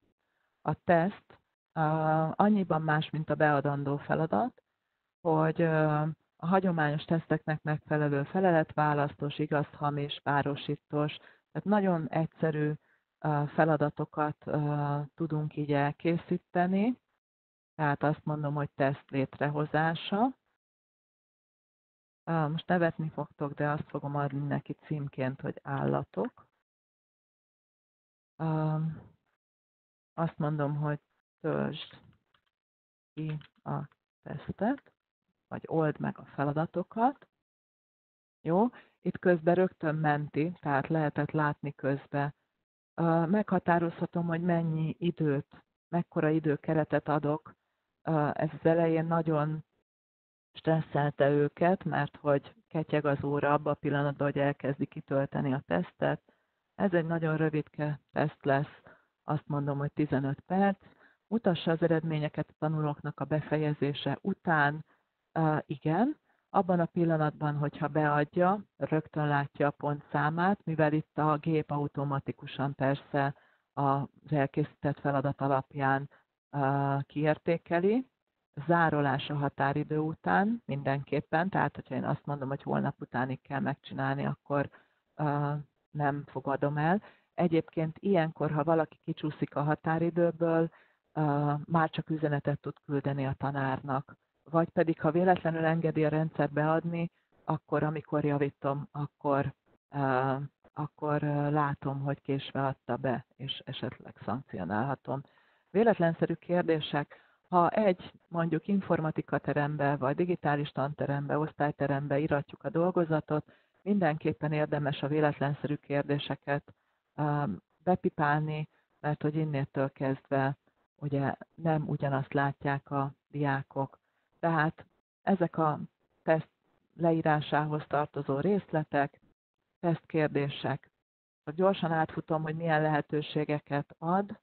A teszt annyiban más, mint a beadandó feladat, hogy a hagyományos teszteknek megfelelő feleletválasztós, igaz-hamis, párosítós, tehát nagyon egyszerű feladatokat tudunk így elkészíteni, tehát azt mondom, hogy teszt létrehozása. Most nevetni fogtok, de azt fogom adni neki címként, hogy állatok. Azt mondom, hogy töltsd ki a tesztet, vagy old meg a feladatokat. Jó, itt közben rögtön menti, tehát lehetett látni közben. Meghatározhatom, hogy mennyi időt, mekkora időkeretet adok. Ez az elején nagyon stresszelte őket, mert hogy ketyeg az óra abban a pillanatban, hogy elkezdi kitölteni a tesztet. Ez egy nagyon rövidke teszt lesz, azt mondom, hogy 15 perc. Mutassa az eredményeket a tanulóknak a befejezése után, igen, abban a pillanatban, hogyha beadja, rögtön látja a pontszámát, mivel itt a gép automatikusan persze az elkészített feladat alapján uh, kiértékeli, zárolás a határidő után mindenképpen, tehát hogyha én azt mondom, hogy holnap utánig kell megcsinálni, akkor nem fogadom el. Egyébként ilyenkor, ha valaki kicsúszik a határidőből, már csak üzenetet tud küldeni a tanárnak. Vagy pedig, ha véletlenül engedi a rendszer beadni, akkor amikor javítom, akkor, akkor látom, hogy késve adta be, és esetleg szankcionálhatom. Véletlenszerű kérdések, ha egy mondjuk informatika terembe, vagy digitális tanterembe, osztályterembe iratjuk a dolgozatot, mindenképpen érdemes a véletlenszerű kérdéseket bepipálni, mert hogy innétől kezdve ugye nem ugyanazt látják a diákok. Tehát ezek a teszt leírásához tartozó részletek, tesztkérdések. Gyorsan átfutom, hogy milyen lehetőségeket ad.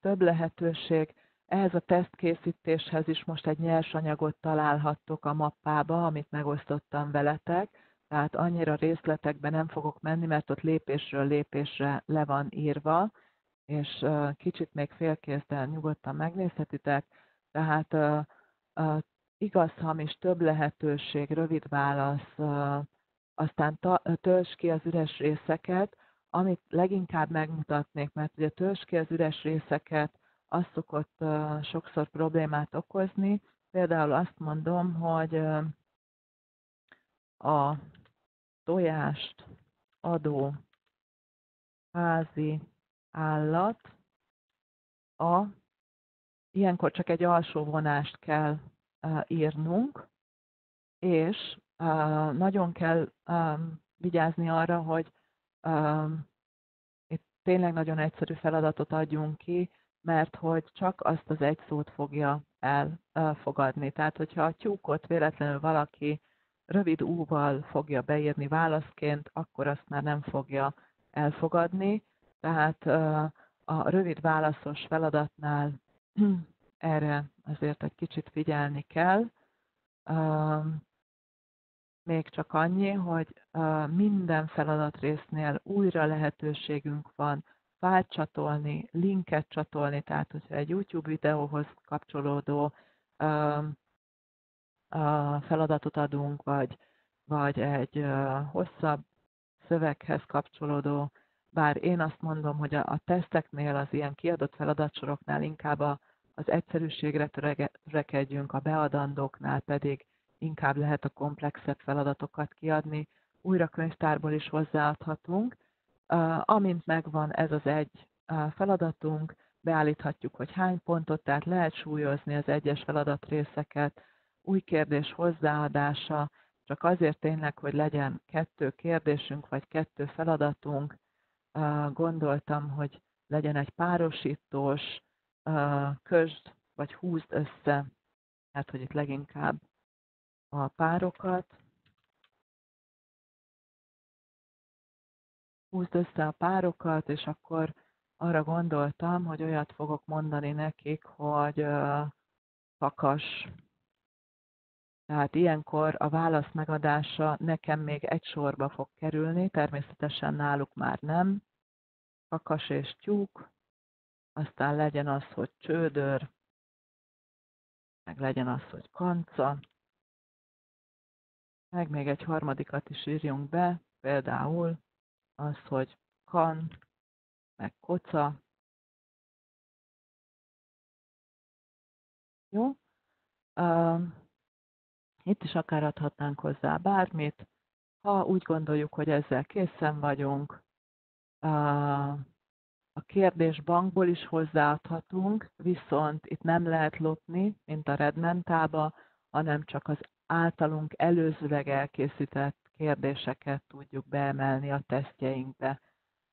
Több lehetőség, ehhez a tesztkészítéshez is most egy nyersanyagot találhattok a mappába, amit megosztottam veletek, tehát annyira részletekbe nem fogok menni, mert ott lépésről lépésre le van írva, és kicsit még félkézzel nyugodtan megnézhetitek. Tehát igaz-hamis több lehetőség, rövid válasz, aztán tölts ki az üres részeket, amit leginkább megmutatnék, mert ugye tölts ki az üres részeket, az szokott sokszor problémát okozni. Például azt mondom, hogy a tojást adó házi állat a ilyenkor csak egy alsó vonást kell írnunk, és nagyon kell vigyázni arra, hogy itt tényleg nagyon egyszerű feladatot adjunk ki, mert hogy csak azt az egy szót fogja elfogadni. Tehát, hogyha a tyúkot véletlenül valaki rövid úval fogja beírni válaszként, akkor azt már nem fogja elfogadni. Tehát a rövid válaszos feladatnál erre azért egy kicsit figyelni kell. Még csak annyi, hogy minden feladatrésznél újra lehetőségünk van fájlt csatolni, linket csatolni, tehát hogyha egy YouTube videóhoz kapcsolódó feladatot adunk, vagy, vagy egy hosszabb szöveghez kapcsolódó bár én azt mondom, hogy a, a teszteknél, az ilyen kiadott feladatsoroknál inkább a, az egyszerűségre törekedjünk, a beadandóknál pedig inkább lehet a komplexebb feladatokat kiadni, újra könyvtárból is hozzáadhatunk. Amint megvan ez az egy feladatunk, beállíthatjuk, hogy hány pontot, tehát lehet súlyozni az egyes feladatrészeket, új kérdés hozzáadása, csak azért tényleg, hogy legyen kettő kérdésünk, vagy kettő feladatunk, gondoltam, hogy legyen egy párosítós, közd, vagy húzd össze, hát hogy itt leginkább a párokat, húzd össze a párokat, és akkor arra gondoltam, hogy olyat fogok mondani nekik, hogy kakas. Tehát ilyenkor a válasz megadása nekem még egy sorba fog kerülni, természetesen náluk már nem. Kakas és tyúk, aztán legyen az, hogy csődör, meg legyen az, hogy kanca, meg még egy harmadikat is írjunk be, például az, hogy kan, meg koca. Jó? Itt is akár adhatnánk hozzá bármit. Ha úgy gondoljuk, hogy ezzel készen vagyunk, a kérdésbankból is hozzáadhatunk, viszont itt nem lehet lopni, mint a Redmentába, hanem csak az általunk előzőleg elkészített kérdéseket tudjuk beemelni a tesztjeinkbe.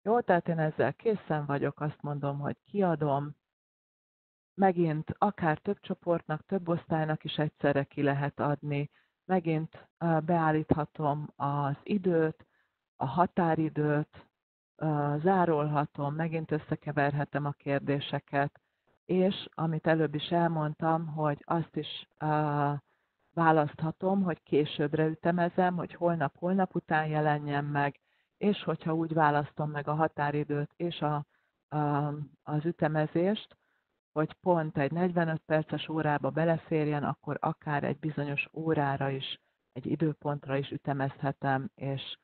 Jó, tehát én ezzel készen vagyok, azt mondom, hogy kiadom. Megint akár több csoportnak, több osztálynak is egyszerre ki lehet adni. Megint beállíthatom az időt, a határidőt, zárolhatom, megint összekeverhetem a kérdéseket, és amit előbb is elmondtam, hogy azt is választhatom, hogy későbbre ütemezem, hogy holnap-holnap után jelenjen meg, és hogyha úgy választom meg a határidőt és a, a, az ütemezést, hogy pont egy 45 perces órába beleférjen, akkor akár egy bizonyos órára is, egy időpontra is ütemezhetem, és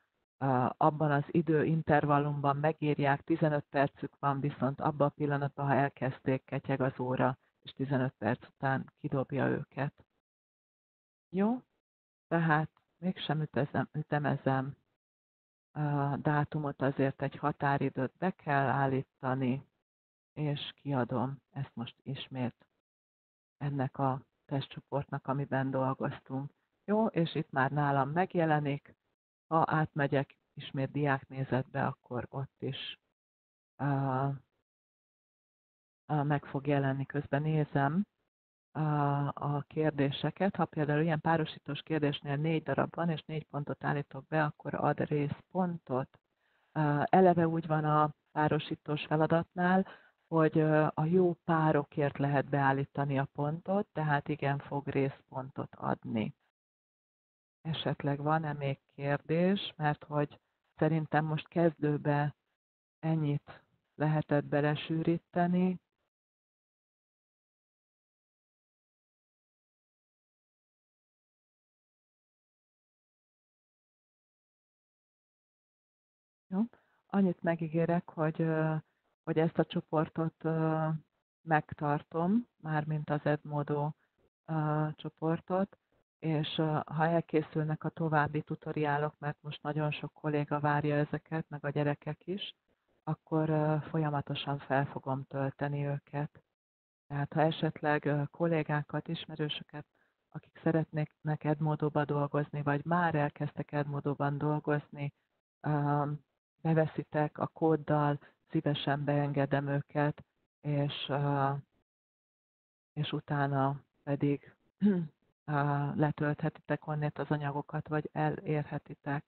abban az időintervallumban megírják, 15 percük van, viszont abban a pillanatban, ha elkezdték, ketyeg az óra, és 15 perc után kidobja őket. Jó? Tehát mégsem ütezem, ütemezem a dátumot, azért egy határidőt be kell állítani, és kiadom ezt most ismét ennek a testcsoportnak, amiben dolgoztunk. Jó, és itt már nálam megjelenik, ha átmegyek ismét diáknézetbe, akkor ott is uh, uh, meg fog jelenni, közben nézem, a kérdéseket. Ha például ilyen párosítós kérdésnél négy darab van, és négy pontot állítok be, akkor ad részpontot. Eleve úgy van a párosítós feladatnál, hogy a jó párokért lehet beállítani a pontot, tehát igen, fog részpontot adni. Esetleg van-e még kérdés, mert hogy szerintem most kezdőbe ennyit lehetett belesűríteni, Jó? Annyit megígérek, hogy, hogy ezt a csoportot megtartom, mármint az Edmodo csoportot, és ha elkészülnek a további tutoriálok, mert most nagyon sok kolléga várja ezeket, meg a gyerekek is, akkor folyamatosan fel fogom tölteni őket. Tehát ha esetleg kollégákat, ismerősöket, akik szeretnék Edmodóba dolgozni, vagy már elkezdtek Edmodóban dolgozni, beveszitek a kóddal, szívesen beengedem őket, és, és utána pedig letölthetitek onnét az anyagokat, vagy elérhetitek.